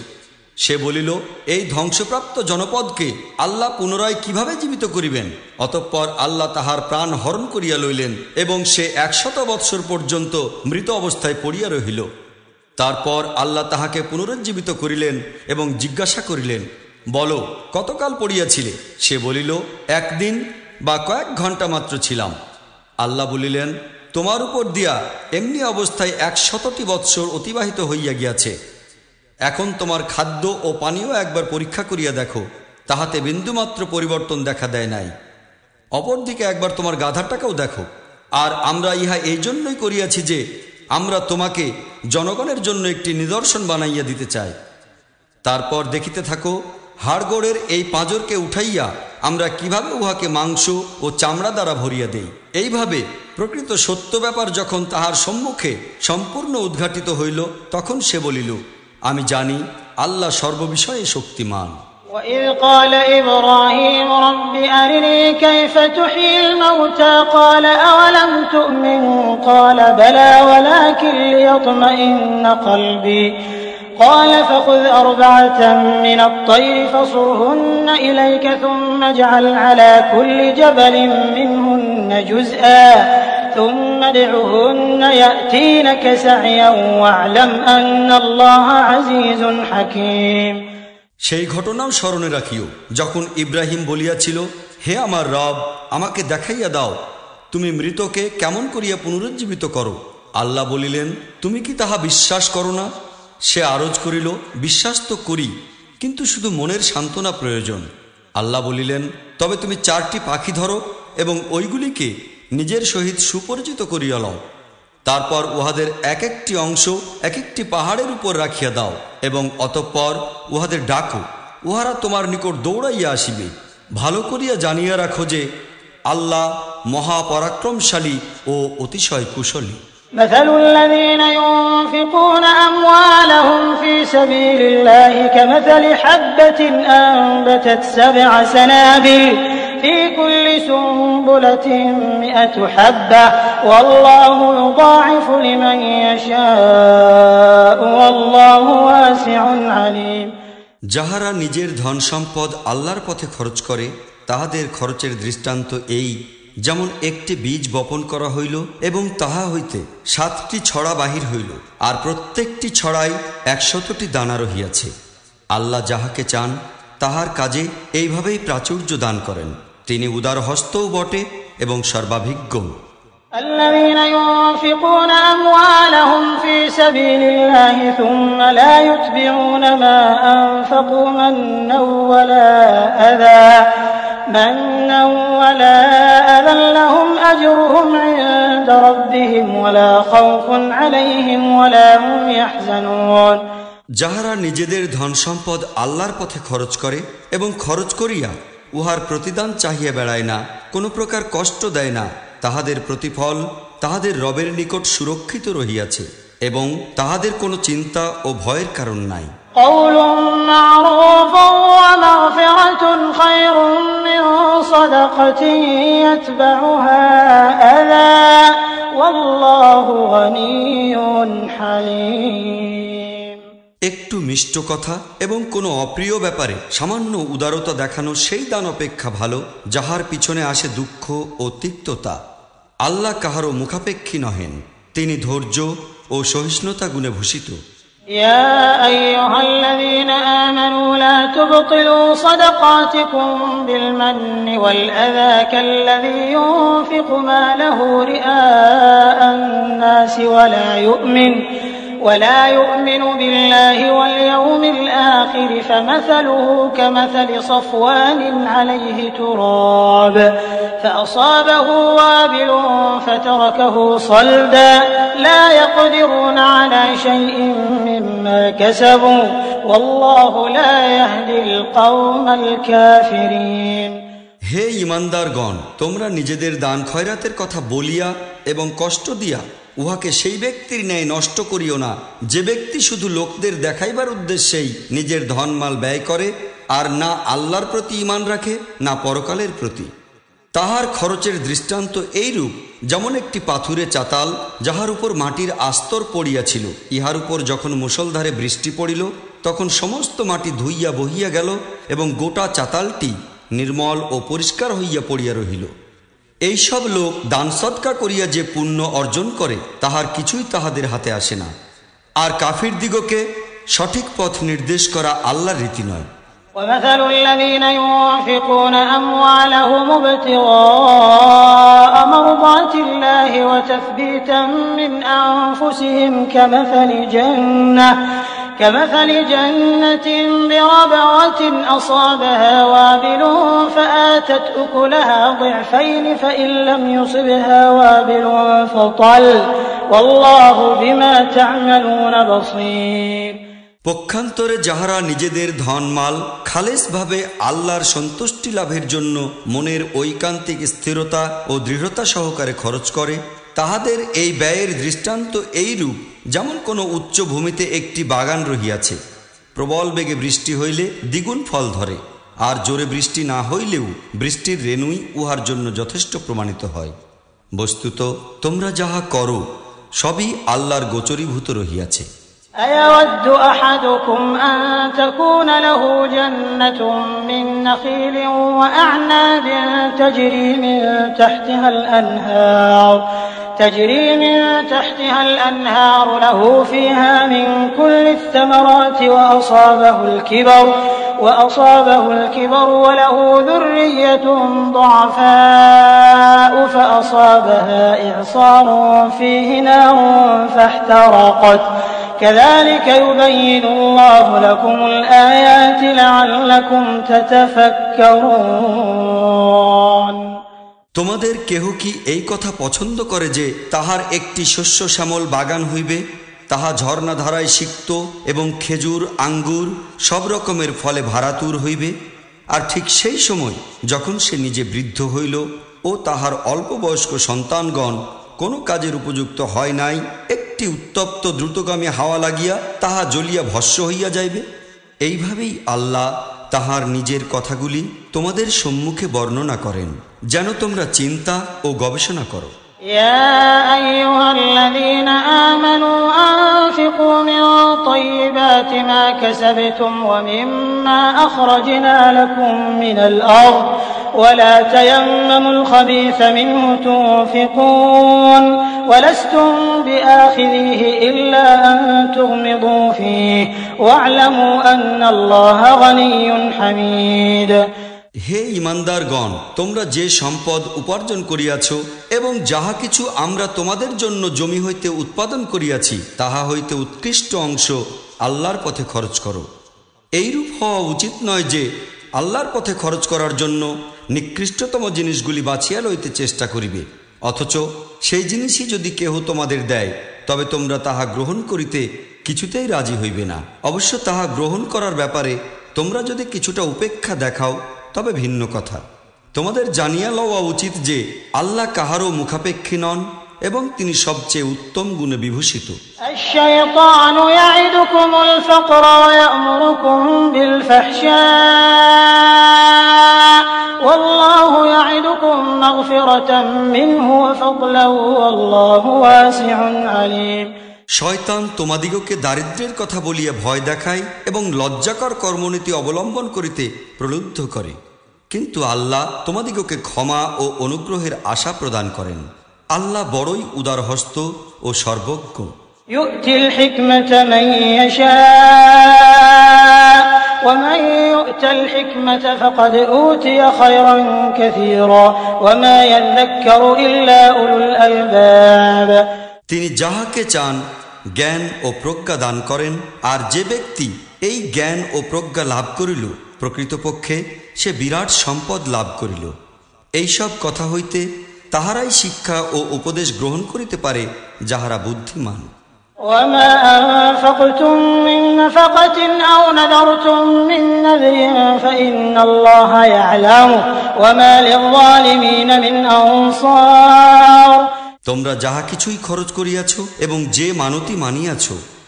সে বলিল, এই ধ্বংসপ্রাপ্ত জনপদকে আল্লাহ পুনরায় কীভাবে জীবিত করিবেন? অতঃপর আল্লাহ তাহার প্রাণ হরণ করিয়া লইলেন এবং সে একশত বৎসর পর্যন্ত মৃত অবস্থায় পড়িয়া রহিল। তারপর আল্লাহ তাহাকে পুনরুজ্জীবিত করিলেন এবং জিজ্ঞাসা করিলেন বলো, কতকাল পড়িয়াছিলে? সে বলিল, একদিন বা কয়েক ঘণ্টা মাত্র ছিলাম। আল্লাহ বলিলেন, তোমার উপর দিয়া এমনি অবস্থায় এক শতটি বৎসর অতিবাহিত হইয়া গিয়াছে। এখন তোমার খাদ্য ও পানীয় একবার পরীক্ষা করিয়া দেখো, তাহাতে বিন্দুমাত্র পরিবর্তন দেখা দেয় নাই। অপরদিকে একবার তোমার গাধাটাকেও দেখো। আর আমরা ইহা এই জন্যই করিয়াছি যে, আমরা তোমাকে জনগণের জন্য একটি নিদর্শন বানাইয়া দিতে চাই। তারপর দেখিতে থাকো হাড়গোড়ের এই পাঁজরকে উঠাইয়া আমরা কিভাবে উহাকে মাংস ও চামড়া দ্বারা ভরিয়া দেই এইভাবে প্রকৃত সত্য ব্যাপার যখন তাহার সম্মুখে সম্পূর্ণ উদ্ঘাটিত হইল তখন সে বলিল আমি জানি আল্লাহ সর্ববিষয়ে শক্তিমান وإذ قال إبراهيم رب أرني كيف تحيي الموتى قال أولم تؤمن قال بلى ولكن ليطمئن قلبي قال فخذ أربعة من الطير فصرهن إليك ثم اجعل على كل جبل منهن جزءا ثم ادعهن يأتينك سعيا واعلم أن الله عزيز حكيم সেই ঘটনাও স্মরণে রাখিও যখন ইব্রাহিম বলিয়াছিল হে আমার রব আমাকে দেখাইয়া দাও তুমি মৃতকে কেমন করিয়া পুনরুজ্জীবিত করো আল্লাহ বলিলেন তুমি কি তাহা বিশ্বাস করো না সে আরজ করিল, বিশ্বাস তো করি, কিন্তু শুধু মনের সান্ত্বনা প্রয়োজন। আল্লাহ বলিলেন, তবে তুমি চারটি পাখি ধরো এবং ওইগুলিকে নিজের সহিত সুপরিচিত করিয়া লও। তারপর উহাদের এক একটি অংশ এক একটি পাহাড়ের উপর রাখিয়া দাও এবং অতঃপর উহাদের ডাকো, উহারা তোমার নিকট দৌড়াইয়া আসিবে। ভালো করিয়া জানিয়া রাখো যে, আল্লাহ মহাপরাক্রমশালী ও অতিশয় কুশলী। مثل الذين ينفقون أموالهم في سبيل الله كمثل حبة أنبتت سبع سنابل في كل سنبلة مئة حبة والله يضاعف لمن يشاء والله واسع عليم যাহারা নিজের ধন সম্পদ আল্লাহর পথে খরচ করে তাহাদের খরচের দৃষ্টান্ত এই যেমন একটি বীজ বপন করা হইল এবং তাহা হইতে সাতটি ছড়া বাহির হইল আর প্রত্যেকটি ছড়াই একশতটি দানা রহিয়াছে আল্লাহ যাহাকে চান তাহার কাজে এইভাবেই প্রাচুর্য দান করেন তিনি উদার হস্তও বটে এবং সর্বাভিজ্ঞ الذين ينفقون أموالهم في سبيل الله ثم لا يتبعون ما أنفقوا منا ولا أذى منا ولا أذى لهم أجرهم عند ربهم ولا خوف عليهم ولا هم يحزنون যাহারা নিজেদের ধন সম্পদ আল্লাহর পথে খরচ করে এবং খরচ করিয়া উহার প্রতিদান চাহিয়া বেড়ায় না কোনো প্রকার কষ্ট দেয় না তাহাদের প্রতিফল তাহাদের রবের নিকট সুরক্ষিত রহিয়াছে এবং তাহাদের কোনো চিন্তা ও ভয়ের কারণ নাই قول معروف ومغفرة خير من صدقة يتبعها أذى والله غني حليم একটু মিষ্ট কথা এবং কোনো অপ্রিয় ব্যাপারে সামান্য উদারতা দেখানো সেই দান অপেক্ষা ভালো যাহার পিছনে আসে দুঃখ ও তিক্ততা আল্লাহ কাহারও মুখাপেক্ষী নহেন তিনি ধৈর্য ও সহিষ্ণুতা গুণে ভূষিত يا أيها الذين آمنوا لا تبطلوا صدقاتكم بالمن والأذى كالذي ينفق ماله رئاء الناس ولا يؤمن ولا يؤمن بالله واليوم الآخر فمثله كمثل صفوان عليه تراب فأصابه وابل فتركه صلدا لا يقدرون على شيء مما كسبوا والله لا يهدي القوم الكافرين হে ইমানদারগণ তোমরা নিজেদের দান খয়রাতের কথা বলিয়া এবং কষ্ট দিয়া উহাকে সেই ব্যক্তির ন্যায় নষ্ট করিও না। যে ব্যক্তি শুধু লোকদের দেখাইবার উদ্দেশ্যেই নিজের ধনমাল ব্যয় করে, আর না আল্লাহর প্রতি ইমান রাখে, না পরকালের প্রতি। তাহার খরচের দৃষ্টান্ত এইরূপ, যেমন একটি পাথুরে চাতাল, যাহার উপর মাটির আস্তর পড়িয়াছিল, ইহার উপর যখন মুসলধারে বৃষ্টি পড়িল, তখন সমস্ত মাটি ধুইয়া বহিয়া গেল, এবং গোটা চাতালটি নির্মল ও পরিষ্কার হইয়া পড়িয়া রহিল। এইসব লোক দান সৎকা করিয়া যে পুণ্য অর্জন করে তাহার কিছুই তাহাদের হাতে আসে না আর কাফির দিগকে সঠিক পথ নির্দেশ করা আল্লাহর রীতি নয় ومثل الذين ينفقون أموالهم ابتغاء مرضات الله وتثبيتا من أنفسهم كمثل جنة كمثل جنة بربوة أصابها وابل فآتت أكلها ضعفين فإن لم يصبها وابل فطل والله بما تعملون بصير পক্ষান্তরে যাহারা নিজেদের ধনমাল খালেসভাবে আল্লাহর সন্তুষ্টি লাভের জন্য মনের ঐকান্তিক স্থিরতা ও দৃঢ়তা সহকারে খরচ করে তাহাদের এই ব্যয়ের দৃষ্টান্ত এইরূপ, যেমন কোনো উচ্চ ভূমিতে একটি বাগান রহিয়াছে। প্রবল বেগে বৃষ্টি হইলে দ্বিগুণ ফল ধরে, আর জোরে বৃষ্টি না হইলেও বৃষ্টির রেণুই উহার জন্য যথেষ্ট প্রমাণিত হয়। বস্তুত তোমরা যাহা করো, সবই আল্লাহর গোচরীভূত রহিয়াছে। أيود أحدكم أن تكون له جنة من نخيل وأعناب تجري من تحتها الأنهار تجري من تحتها الأنهار له فيها من كل الثمرات وأصابه الكبر وأصابه الكبر وله ذرية ضعفاء فأصابها إعصار فيه نار فاحترقت. كذلك يبين الله لكم الآيات لعلكم تتفكرون তোমাদের কেহ কি এই কথা পছন্দ করে যে তাহার একটি শস্য শ্যামল বাগান হইবে তাহা ঝর্ণা ধারায় সিক্ত এবং খেজুর আঙ্গুর সব রকমের ফলে ভারাতুর হইবে আর ঠিক সেই সময় যখন সে নিজে বৃদ্ধ হইল ও তাহার অল্প বয়স্ক সন্তানগণ কোনো কাজের উপযুক্ত হয় নাই একটি উত্তপ্ত দ্রুতগামী হাওয়া লাগিয়া তাহা জ্বলিয়া ভস্য হইয়া যাইবে। এইভাবেই আল্লাহ তাহার নিজের কথাগুলি তোমাদের সম্মুখে বর্ণনা করেন, যেন তোমরা চিন্তা ও গবেষণা করো। يا أيها الذين آمنوا أنفقوا من طيبات ما كسبتم ومما أخرجنا لكم من الأرض ولا تيمموا الخبيث منه تنفقون ولستم بآخذيه إلا أن تغمضوا فيه واعلموا أن الله غني حميد হে ইমানদারগণ, তোমরা যে সম্পদ উপার্জন করিয়াছ এবং যাহা কিছু আমরা তোমাদের জন্য জমি হইতে উৎপাদন করিয়াছি, তাহা হইতে উৎকৃষ্ট অংশ আল্লাহর পথে খরচ করো। এইরূপ হওয়া উচিত নয় যে আল্লাহর পথে খরচ করার জন্য নিকৃষ্টতম জিনিসগুলি বাছিয়া লইতে চেষ্টা করিবে, অথচ সেই জিনিসই যদি কেহ তোমাদের দেয়, তবে তোমরা তাহা গ্রহণ করিতে কিছুতেই রাজি হইবে না। অবশ্য তাহা গ্রহণ করার ব্যাপারে তোমরা যদি কিছুটা উপেক্ষা দেখাও তবে ভিন্ন কথা। তোমাদের জানিয়া লওয়া উচিত যে, আল্লাহ কাহারও মুখাপেক্ষী নন এবং তিনি সবচেয়ে উত্তম গুণে বিভূষিত। শয়তান তোমাদিগকে দারিদ্রের কথা বলিয়া ভয় দেখায় এবং লজ্জাকর কর্মনীতি অবলম্বন করিতে প্রলুব্ধ করে কিন্তু আল্লাহ তোমাদিগকে ক্ষমা ও অনুগ্রহের আশা প্রদান করেন আল্লাহ বড়ই উদারহস্ত ও সর্বজ্ঞ يؤتي الحكمة من يشاء ومن يؤت الحكمة فقد أوتي خيرا كثيرا وما يذكر إلا أولو الألباب তিনি যাহাকে চান জ্ঞান ও প্রজ্ঞা দান করেন আর যে ব্যক্তি এই জ্ঞান ও প্রজ্ঞা লাভ করিল প্রকৃতপক্ষে সে বিরাট সম্পদ লাভ করিল এইসব কথা হইতে তাহারাই শিক্ষা ও উপদেশ গ্রহণ করিতে পারে যাহারা বুদ্ধিমান وما أنفقتم من نفقة أو نذرتم من نذر فإن الله يعلم وما للظالمين من أنصار তোমরা যাহা কিছুই খরচ করিয়াছ এবং যে মানতি মানিয়াছ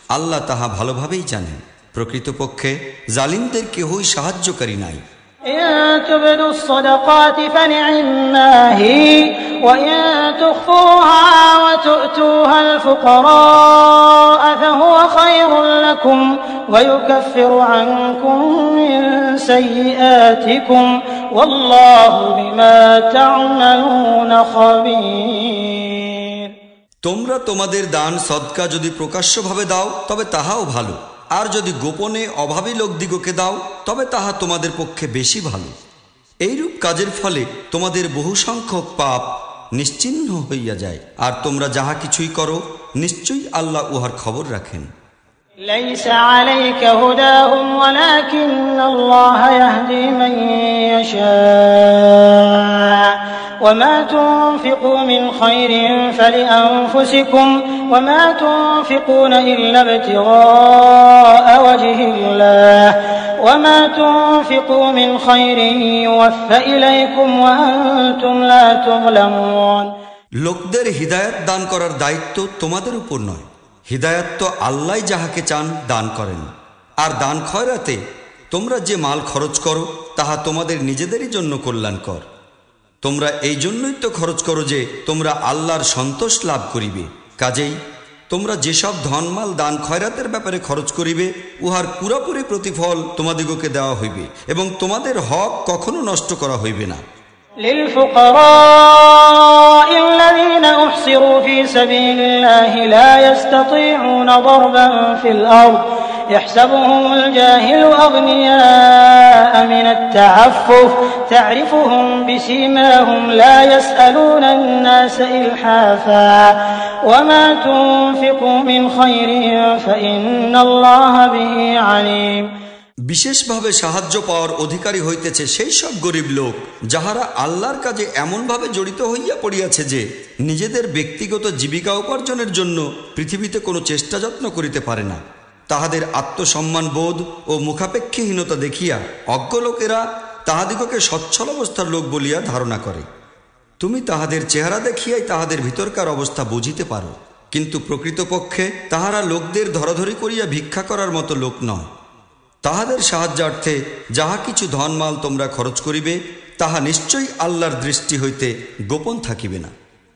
আল্লাহ তাহা ভালোভাবেই জানেন প্রকৃতপক্ষে জালিমদের কেহই সাহায্যকারী নাই إن تبدوا الصدقات فنعما هي وإن تخفوها وتؤتوها الفقراء فهو خير لكم ويكفر عنكم من سيئاتكم والله بما تعملون خبير তোমরা তোমাদের দান সদকা যদি প্রকাশ্যভাবে দাও তবে তাহাও ভালো আর যদি গোপনে অভাবী লোকদিগকে দাও তবে তাহা তোমাদের পক্ষে বেশি ভালো এইরূপ কাজের ফলে তোমাদের বহু সংখ্যক পাপ নিশ্চিহ্ন হইয়া যায় আর তোমরা যাহা কিছুই করো নিশ্চয়ই আল্লাহ উহার খবর রাখেন ليس عليك هداهم ولكن الله يهدي من يشاء وما تنفقوا من خير فلأنفسكم وما تنفقون إلا ابتغاء وجه الله وما تنفقوا من خير يوفى إليكم وأنتم لا تظلمون লোকদের হিদায়ত দান করার দায়িত্ব তোমাদের উপর নয় হিদায়ত তো আল্লাহ যাহাকে চান দান করেন আর দান খয়রাতে তোমরা যে মাল খরচ করো তাহা তোমাদের নিজেদেরই জন্য কল্যাণকর তোমরা এই জন্যই তো খরচ করো যে তোমরা আল্লাহর সন্তোষ লাভ করিবে কাজেই তোমরা যেসব ধনমাল দান খয়রাতের ব্যাপারে খরচ করিবে উহার পুরোপুরি প্রতিফল তোমাদিগকে দেওয়া হইবে এবং তোমাদের হক কখনো নষ্ট করা হইবে না للفقراء الذين أحصروا في سبيل الله لا يستطيعون ضربا في الأرض يحسبهم الجاهل أغنياء من التعفف تعرفهم بسيماهم لا يسألون الناس إلحافا وما تنفقوا من خير فإن الله به عليم বিশেষভাবে সাহায্য পাওয়ার অধিকারী হইতেছে সেই সব গরিব লোক যাহারা আল্লাহর কাজে এমনভাবে জড়িত হইয়া পড়িয়াছে যে নিজেদের ব্যক্তিগত জীবিকা উপার্জনের জন্য পৃথিবীতে কোনো চেষ্টা যত্ন করিতে পারে না তাহাদের আত্মসম্মান বোধ ও মুখাপেক্ষীহীনতা দেখিয়া অজ্ঞ লোকেরা তাহাদিগকে সচ্ছল অবস্থার লোক বলিয়া ধারণা করে। তুমি তাহাদের চেহারা দেখিয়াই তাহাদের ভিতরকার অবস্থা বুঝিতে পারো। কিন্তু প্রকৃতপক্ষে তাহারা লোকদের ধরাধরি করিয়া ভিক্ষা করার মতো লোক নয়। তাহাদের সাহায্যার্থে যাহা কিছু ধনমাল তোমরা খরচ করিবে, তাহা নিশ্চয়ই আল্লাহর দৃষ্টি হইতে গোপন থাকিবে না।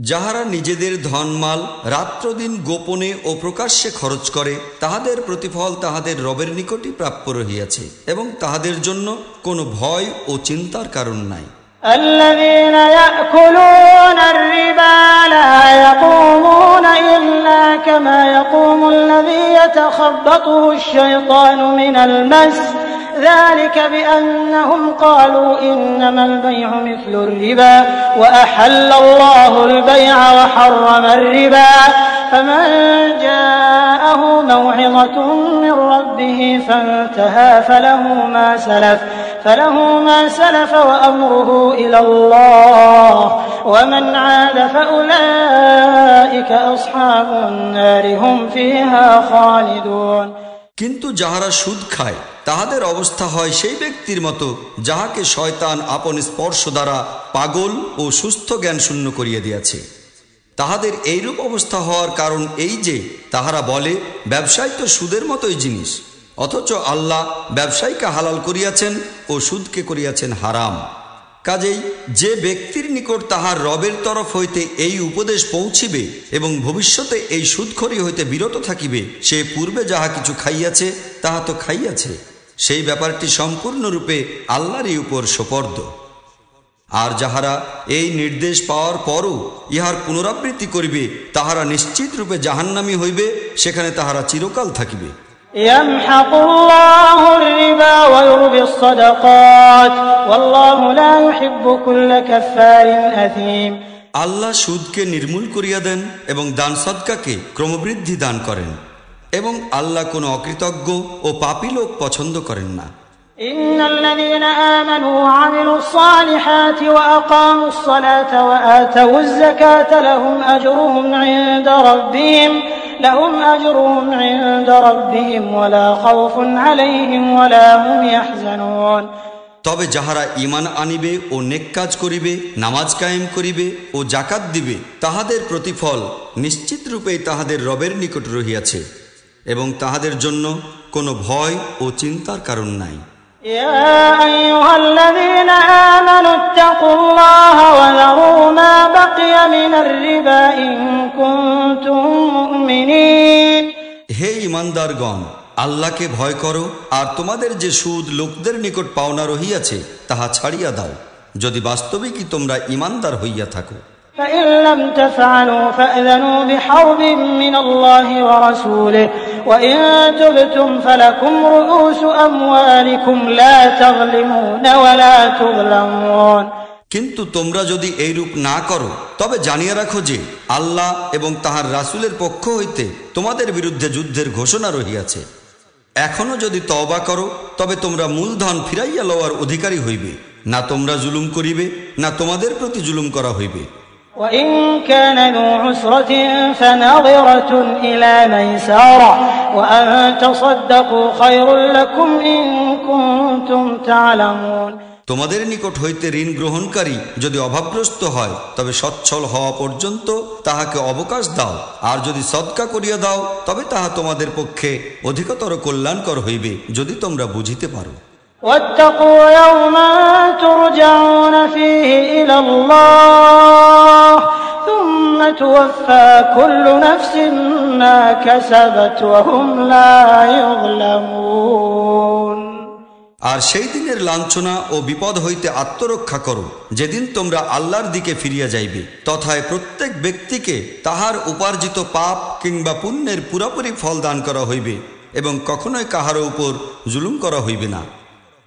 যাহারা নিজেদের ধনমাল রাত্রদিন গোপনে ও প্রকাশ্যে খরচ করে তাহাদের প্রতিফল তাহাদের রবের নিকটই প্রাপ্য রহিয়াছে এবং তাহাদের জন্য কোনো ভয় ও চিন্তার কারণ নাই الذين يأكلون الربا لا يقومون إلا كما يقوم الذي يتخبطه الشيطان من المس ذلك بأنهم قالوا إنما البيع مثل الربا وأحل الله البيع وحرم الربا فمن جاءه موعظة من ربه فانتهى فله ما سلف فله ما سلف وأمره إلى الله ومن عاد فأولئك أصحاب النار هم فيها خالدون কিন্তু যাহারা সুদ খায় তাহাদের অবস্থা হয় সেই ব্যক্তির মতো, যাহাকে শয়তান আপন স্পর্শ দ্বারা পাগল ও সুস্থ জ্ঞান শূন্য করিয়া দিয়াছে। তাহাদের এইরূপ অবস্থা হওয়ার কারণ এই যে, তাহারা বলে, ব্যবসায় তো সুদের মতোই জিনিস, অথচ আল্লাহ ব্যবসায়ীকে হালাল করিয়াছেন ও সুদকে করিয়াছেন হারাম। কাজেই যে ব্যক্তির নিকট তাহার রবের তরফ হইতে এই উপদেশ পৌঁছিবে এবং ভবিষ্যতে এই সুদখরি হইতে বিরত থাকিবে, সে পূর্বে যাহা কিছু খাইয়াছে, তাহা তো খাইয়াছে। সেই ব্যাপারটি সম্পূর্ণরূপে আল্লাহরই উপর সোপর্দ। আর যাহারা এই নির্দেশ পাওয়ার পরও ইহার পুনরাবৃত্তি করিবে তাহারা নিশ্চিত রূপে জাহান্নামি হইবে সেখানে তাহারা চিরকাল থাকিবে। আল্লাহ সুদকে নির্মূল করিয়া দেন এবং দান সদকাকে ক্রমবৃদ্ধি দান করেন। এবং আল্লাহ কোনো অকৃতজ্ঞ ও পাপী লোক পছন্দ করেন না إن الذين آمنوا وعملوا الصالحات وأقاموا الصلاة وآتوا الزكاة لهم أجرهم عند ربهم لهم أجرهم عند ربهم ولا خوف عليهم ولا هم يحزنون তবে যাহারা ইমান আনিবে ও নেক কাজ করিবে নামাজ কায়েম করিবে ও জাকাত দিবে তাহাদের প্রতিফল নিশ্চিত রূপেই তাহাদের রবের নিকট রহিয়াছে এবং তাহাদের জন্য কোনো ভয় ও চিন্তার কারণ নাই। হে ইমানদারগণ আল্লাহকে ভয় করো আর তোমাদের যে সুদ লোকদের নিকট পাওনা রহিয়াছে তাহা ছাড়িয়া দাও। যদি বাস্তবিকই তোমরা ইমানদার হইয়া থাকো। فإن لم تفعلوا فأذنوا بحرب من الله ورسوله وإن تبتم فلكم رؤوس أموالكم لا تظلمون ولا تظلمون কিন্তু তোমরা যদি এইরূপ না করো তবে জানিয়ে রাখো যে আল্লাহ এবং তাহার রাসূলের পক্ষ হইতে তোমাদের বিরুদ্ধে যুদ্ধের ঘোষণা রহিয়াছে এখনো যদি তওবা করো তবে তোমরা মূলধন ফিরাইয়া লওয়ার অধিকারী হইবে না তোমরা জুলুম করিবে না তোমাদের প্রতি জুলুম করা হইবে وإن كان ذو عسرة فنظرة إلى ميسارة وأن تصدقوا خير لكم إن كنتم تعلمون তোমাদের নিকট হইতে ঋণ গ্রহণকারী যদি অভাবগ্রস্ত হয় তবে সচ্ছল হওয়া পর্যন্ত তাহাকে অবকাশ দাও আর যদি সদকা করিয়া দাও তবে তাহা তোমাদের পক্ষে অধিকতর কল্যাণকর হইবে যদি তোমরা বুঝিতে পারো واتقوا يوما ترجعون فيه إلى الله ثم توفى كل نفس ما كسبت وهم لا يظلمون আর সেই দিনের লাঞ্ছনা ও বিপদ হইতে আত্মরক্ষা করো যেদিন তোমরা আল্লাহর দিকে ফিরিয়া যাইবে তথায় প্রত্যেক ব্যক্তিকে তাহার উপার্জিত পাপ কিংবা পুণ্যের পুরাপুরি ফল দান করা হইবে এবং কখনোই কাহারও উপর জুলুম করা হইবে না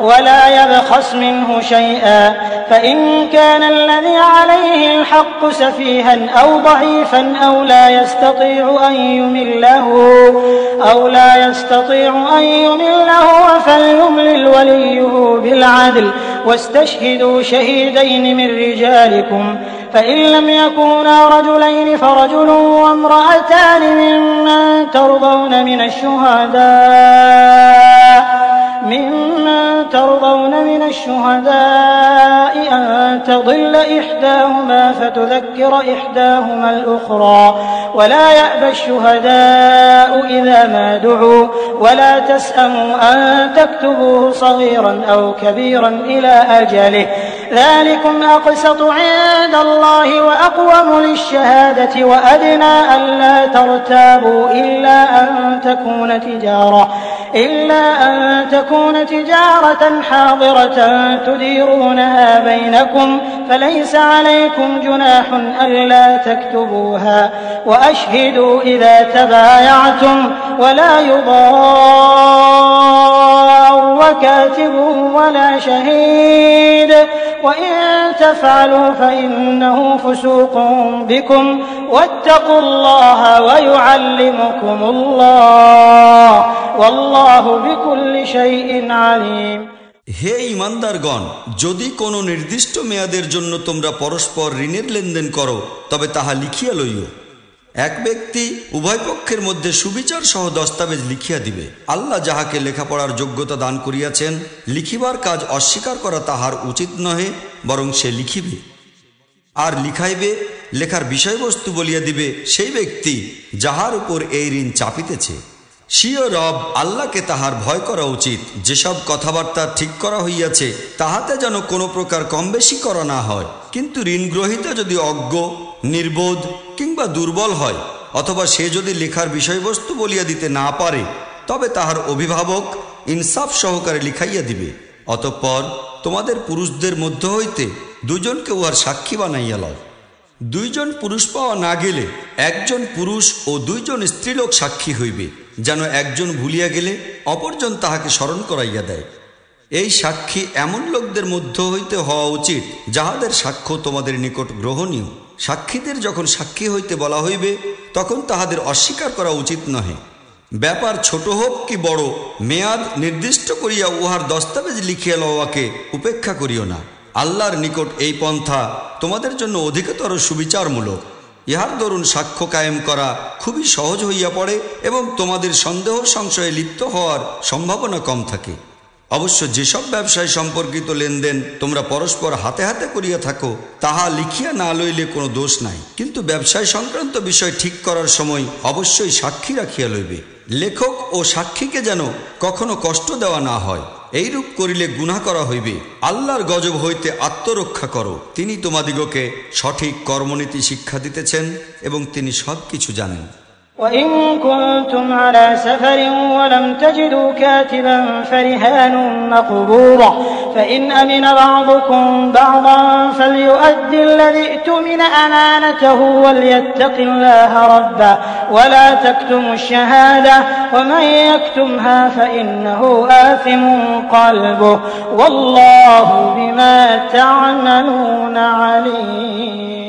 ولا يبخس منه شيئا. فإن كان الذي عليه الحق سفيها أو ضعيفا أو لا يستطيع أن يمله أو لا يستطيع أن يمله فليملل وليه بالعدل. واستشهدوا شهيدين من رجالكم. فإن لم يكونا رجلين فرجل وامرأتان ممن ترضون من الشهداء. ممن ترضون من الشهداء أن تضل إحداهما فتذكر إحداهما الأخرى. ولا يأبى الشهداء إذا ما دعوا. ولا تسأموا أن تكتبوه صغيرا أو كبيرا إلى أجله. ذلكم أقسط عند الله وأقوم للشهادة وأدنى ألا ترتابوا إلا أن تكون تجارة. إلا أن تكون تجارة حاضرة تديرونها بينكم فليس عليكم جناح ألا تكتبوها وأشهدوا إذا تبايعتم ولا يضار كاتب ولا شهيد وإن تفعلوا فإنه فسوق بكم واتقوا الله ويعلمكم الله والله بكل شيء عليم হে ইমানদারগণ, যদি কোনো নির্দিষ্ট মেয়াদের জন্য তোমরা পরস্পর ঋণের লেনদেন করো, তবে তাহা লিখিয়া লইও। এক ব্যক্তি উভয় পক্ষের মধ্যে সুবিচার সহ দস্তাবেজ লিখিয়া দিবে। আল্লাহ যাহাকে লেখাপড়ার যোগ্যতা দান করিয়াছেন, লিখিবার কাজ অস্বীকার করা তাহার উচিত নহে, বরং সে লিখিবে। আর লিখাইবে, লেখার বিষয়বস্তু বলিয়া দিবে সেই ব্যক্তি যাহার উপর এই ঋণ চাপিতেছে। স্বীয় রব আল্লাহকে তাহার ভয় করা উচিত। যেসব কথাবার্তা ঠিক করা হইয়াছে, তাহাতে যেন কোনো প্রকার কম বেশি করা না হয়। কিন্তু ঋণ গ্রহীতা যদি অজ্ঞ, নির্বোধ কিংবা দুর্বল হয়, অথবা সে যদি লেখার বিষয়বস্তু বলিয়া দিতে না পারে, তবে তাহার অভিভাবক ইনসাফ সহকারে লিখাইয়া দিবে। অতঃপর তোমাদের পুরুষদের মধ্য হইতে দুজনকে উহার সাক্ষী বানাইয়া লও। দুইজন পুরুষ পাওয়া না গেলে একজন পুরুষ ও দুইজন স্ত্রীলোক সাক্ষী হইবে। যেন একজন ভুলিয়া গেলে অপরজন তাহাকে স্মরণ করাইয়া দেয়। এই সাক্ষী এমন লোকদের মধ্য হইতে হওয়া উচিত, যাহাদের সাক্ষ্য তোমাদের নিকট গ্রহণীয়। সাক্ষীদের যখন সাক্ষী হইতে বলা হইবে, তখন তাহাদের অস্বীকার করা উচিত নহে। ব্যাপার ছোট হোক কি বড়, মেয়াদ নির্দিষ্ট করিয়া উহার দস্তাবেজ লিখিয়া লওয়াকে উপেক্ষা করিও না। আল্লাহর নিকট এই পন্থা তোমাদের জন্য অধিকতর সুবিচারমূলক। ইহার দরুন সাক্ষ্য কায়েম করা খুবই সহজ হইয়া পড়ে এবং তোমাদের সন্দেহ সংশয়ে লিপ্ত হওয়ার সম্ভাবনা কম থাকে। অবশ্য যেসব ব্যবসায় সম্পর্কিত লেনদেন তোমরা পরস্পর হাতে হাতে করিয়া থাকো, তাহা লিখিয়া না লইলে কোনো দোষ নাই। কিন্তু ব্যবসায় সংক্রান্ত বিষয় ঠিক করার সময় অবশ্যই সাক্ষী রাখিয়া লইবে। লেখক ও সাক্ষীকে যেন কখনো কষ্ট দেওয়া না হয়। এইরূপ করিলে গুণা করা হইবে। আল্লাহর গজব হইতে আত্মরক্ষা করো। তিনি তোমাদিগকে সঠিক কর্মনীতি শিক্ষা দিতেছেন এবং তিনি সবকিছু জানেন। وإن كنتم على سفر ولم تجدوا كاتبا فرهان مقبوضة. فإن أمن بعضكم بعضا فليؤدي الذي ائتمن أمانته وليتق الله ربه. ولا تكتموا الشهادة. ومن يكتمها فإنه آثم قلبه. والله بما تعملون عليم.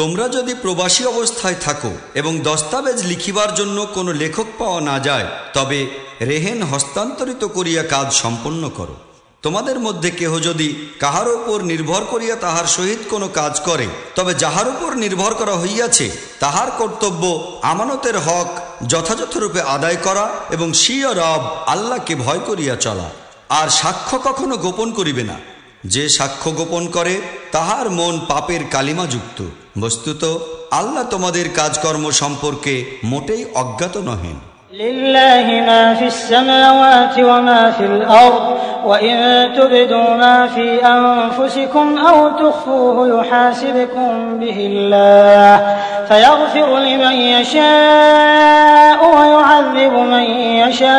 তোমরা যদি প্রবাসী অবস্থায় থাকো এবং দস্তাবেজ লিখিবার জন্য কোনো লেখক পাওয়া না যায়, তবে রেহেন হস্তান্তরিত করিয়া কাজ সম্পন্ন করো। তোমাদের মধ্যে কেহ যদি কাহার উপর নির্ভর করিয়া তাহার সহিত কোনো কাজ করে, তবে যাহার উপর নির্ভর করা হইয়াছে, তাহার কর্তব্য আমানতের হক যথাযথরূপে আদায় করা এবং সিয় রব আল্লাহকে ভয় করিয়া চলা। আর সাক্ষ্য কখনো গোপন করিবে না। যে সাক্ষ্য গোপন করে তাহার মন পাপের কালিমাযুক্ত বস্তুত আল্লাহ তোমাদের কাজকর্ম সম্পর্কে মোটেই অজ্ঞাত নহেন لله ما في السماوات وما في الأرض وإن تبدوا ما في أنفسكم أو تخفوه يحاسبكم به الله فيغفر لمن يشاء ويعذب من يشاء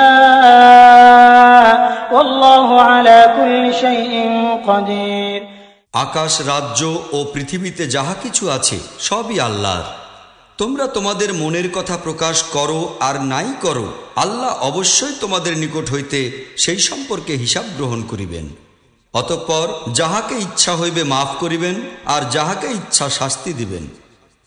والله على كل شيء قدير আকাশ রাজ্য ও পৃথিবীতে যাহা কিছু আছে সবই আল্লাহর তোমরা তোমাদের মনের কথা প্রকাশ করো আর নাই করো আল্লাহ অবশ্যই তোমাদের নিকট হইতে সেই সম্পর্কে হিসাব গ্রহণ করিবেন অতঃপর যাহাকে ইচ্ছা হইবে মাফ করিবেন আর যাহাকে ইচ্ছা শাস্তি দিবেন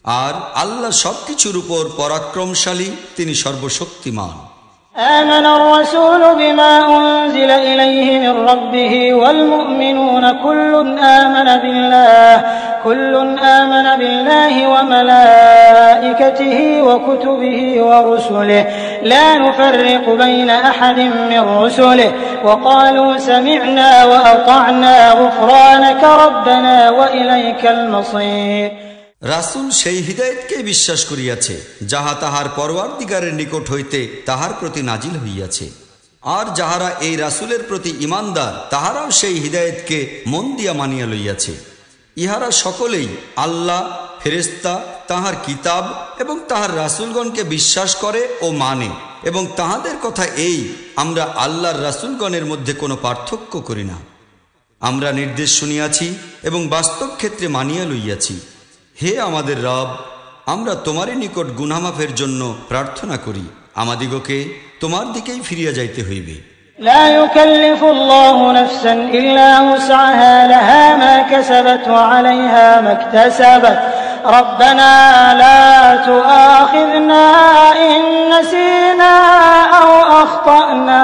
আর আল্লাহ সব কিছুর উপর পরাক্রমশালী তিনি সর্বশক্তিমান آمن الرسول بما أنزل إليه من ربه والمؤمنون كل آمن بالله كل آمن بالله وملائكته وكتبه ورسله لا نفرق بين أحد من رسله وقالوا سمعنا وأطعنا غفرانك ربنا وإليك المصير রাসুল সেই হৃদয়তকে বিশ্বাস করিয়াছে, যাহা তাহার পরওয়ারদিগারের নিকট হইতে তাহার প্রতি নাজিল হইয়াছে। আর যাহারা এই রাসুলের প্রতি ইমানদার তাহারাও সেই হৃদায়তকে মন দিয়া মানিয়া লইয়াছে। ইহারা সকলেই আল্লাহ ফেরেস্তা তাহার কিতাব এবং তাহার রাসুলগণকে বিশ্বাস করে ও মানে এবং তাহাদের কথা এই, আমরা আল্লাহর রাসুলগণের মধ্যে কোনো পার্থক্য করি না। আমরা নির্দেশ শুনিয়াছি এবং বাস্তব ক্ষেত্রে মানিয়া লইয়াছি। হে আমাদের রব আমরা তোমারই নিকট গুনামাফের জন্য প্রার্থনা করি আমাদিগকে তোমার দিকেই ফিরিয়া যাইতে হইবে لا يكلف الله نفسا إلا وسعها لها ما كسبت وعليها ما اكتسبت ربنا لا تؤاخذنا إن نسينا أو أخطأنا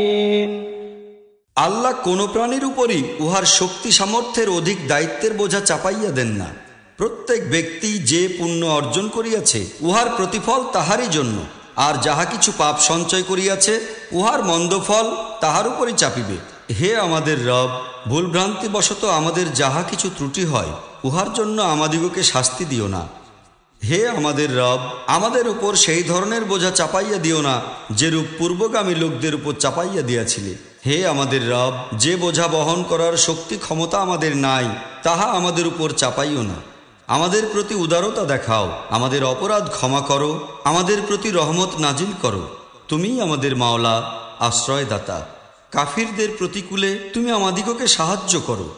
আল্লাহ কোন প্রাণীর উপরই উহার শক্তি সামর্থ্যের অধিক দায়িত্বের বোঝা চাপাইয়া দেন না। প্রত্যেক ব্যক্তি যে পুণ্য অর্জন করিয়াছে, উহার প্রতিফল তাহারই জন্য। আর যাহা কিছু পাপ সঞ্চয় করিয়াছে, উহার মন্দফল তাহার উপরই চাপিবে। হে আমাদের রব, ভুলভ্রান্তিবশত আমাদের যাহা কিছু ত্রুটি হয়, উহার জন্য আমাদিগকে শাস্তি দিও না। হে আমাদের রব, আমাদের উপর সেই ধরনের বোঝা চাপাইয়া দিও না, যেরূপ পূর্বগামী লোকদের উপর চাপাইয়া দিয়াছিলে। হে আমাদের রব, যে বোঝা বহন করার শক্তি ক্ষমতা আমাদের নাই, তাহা আমাদের উপর চাপাইও না। আমাদের প্রতি উদারতা দেখাও, আমাদের অপরাধ ক্ষমা করো, আমাদের প্রতি রহমত নাজিল করো। তুমি আমাদের মাওলা, আশ্রয়দাতা। কাফিরদের প্রতিকূলে তুমি আমাদিগকে সাহায্য করো।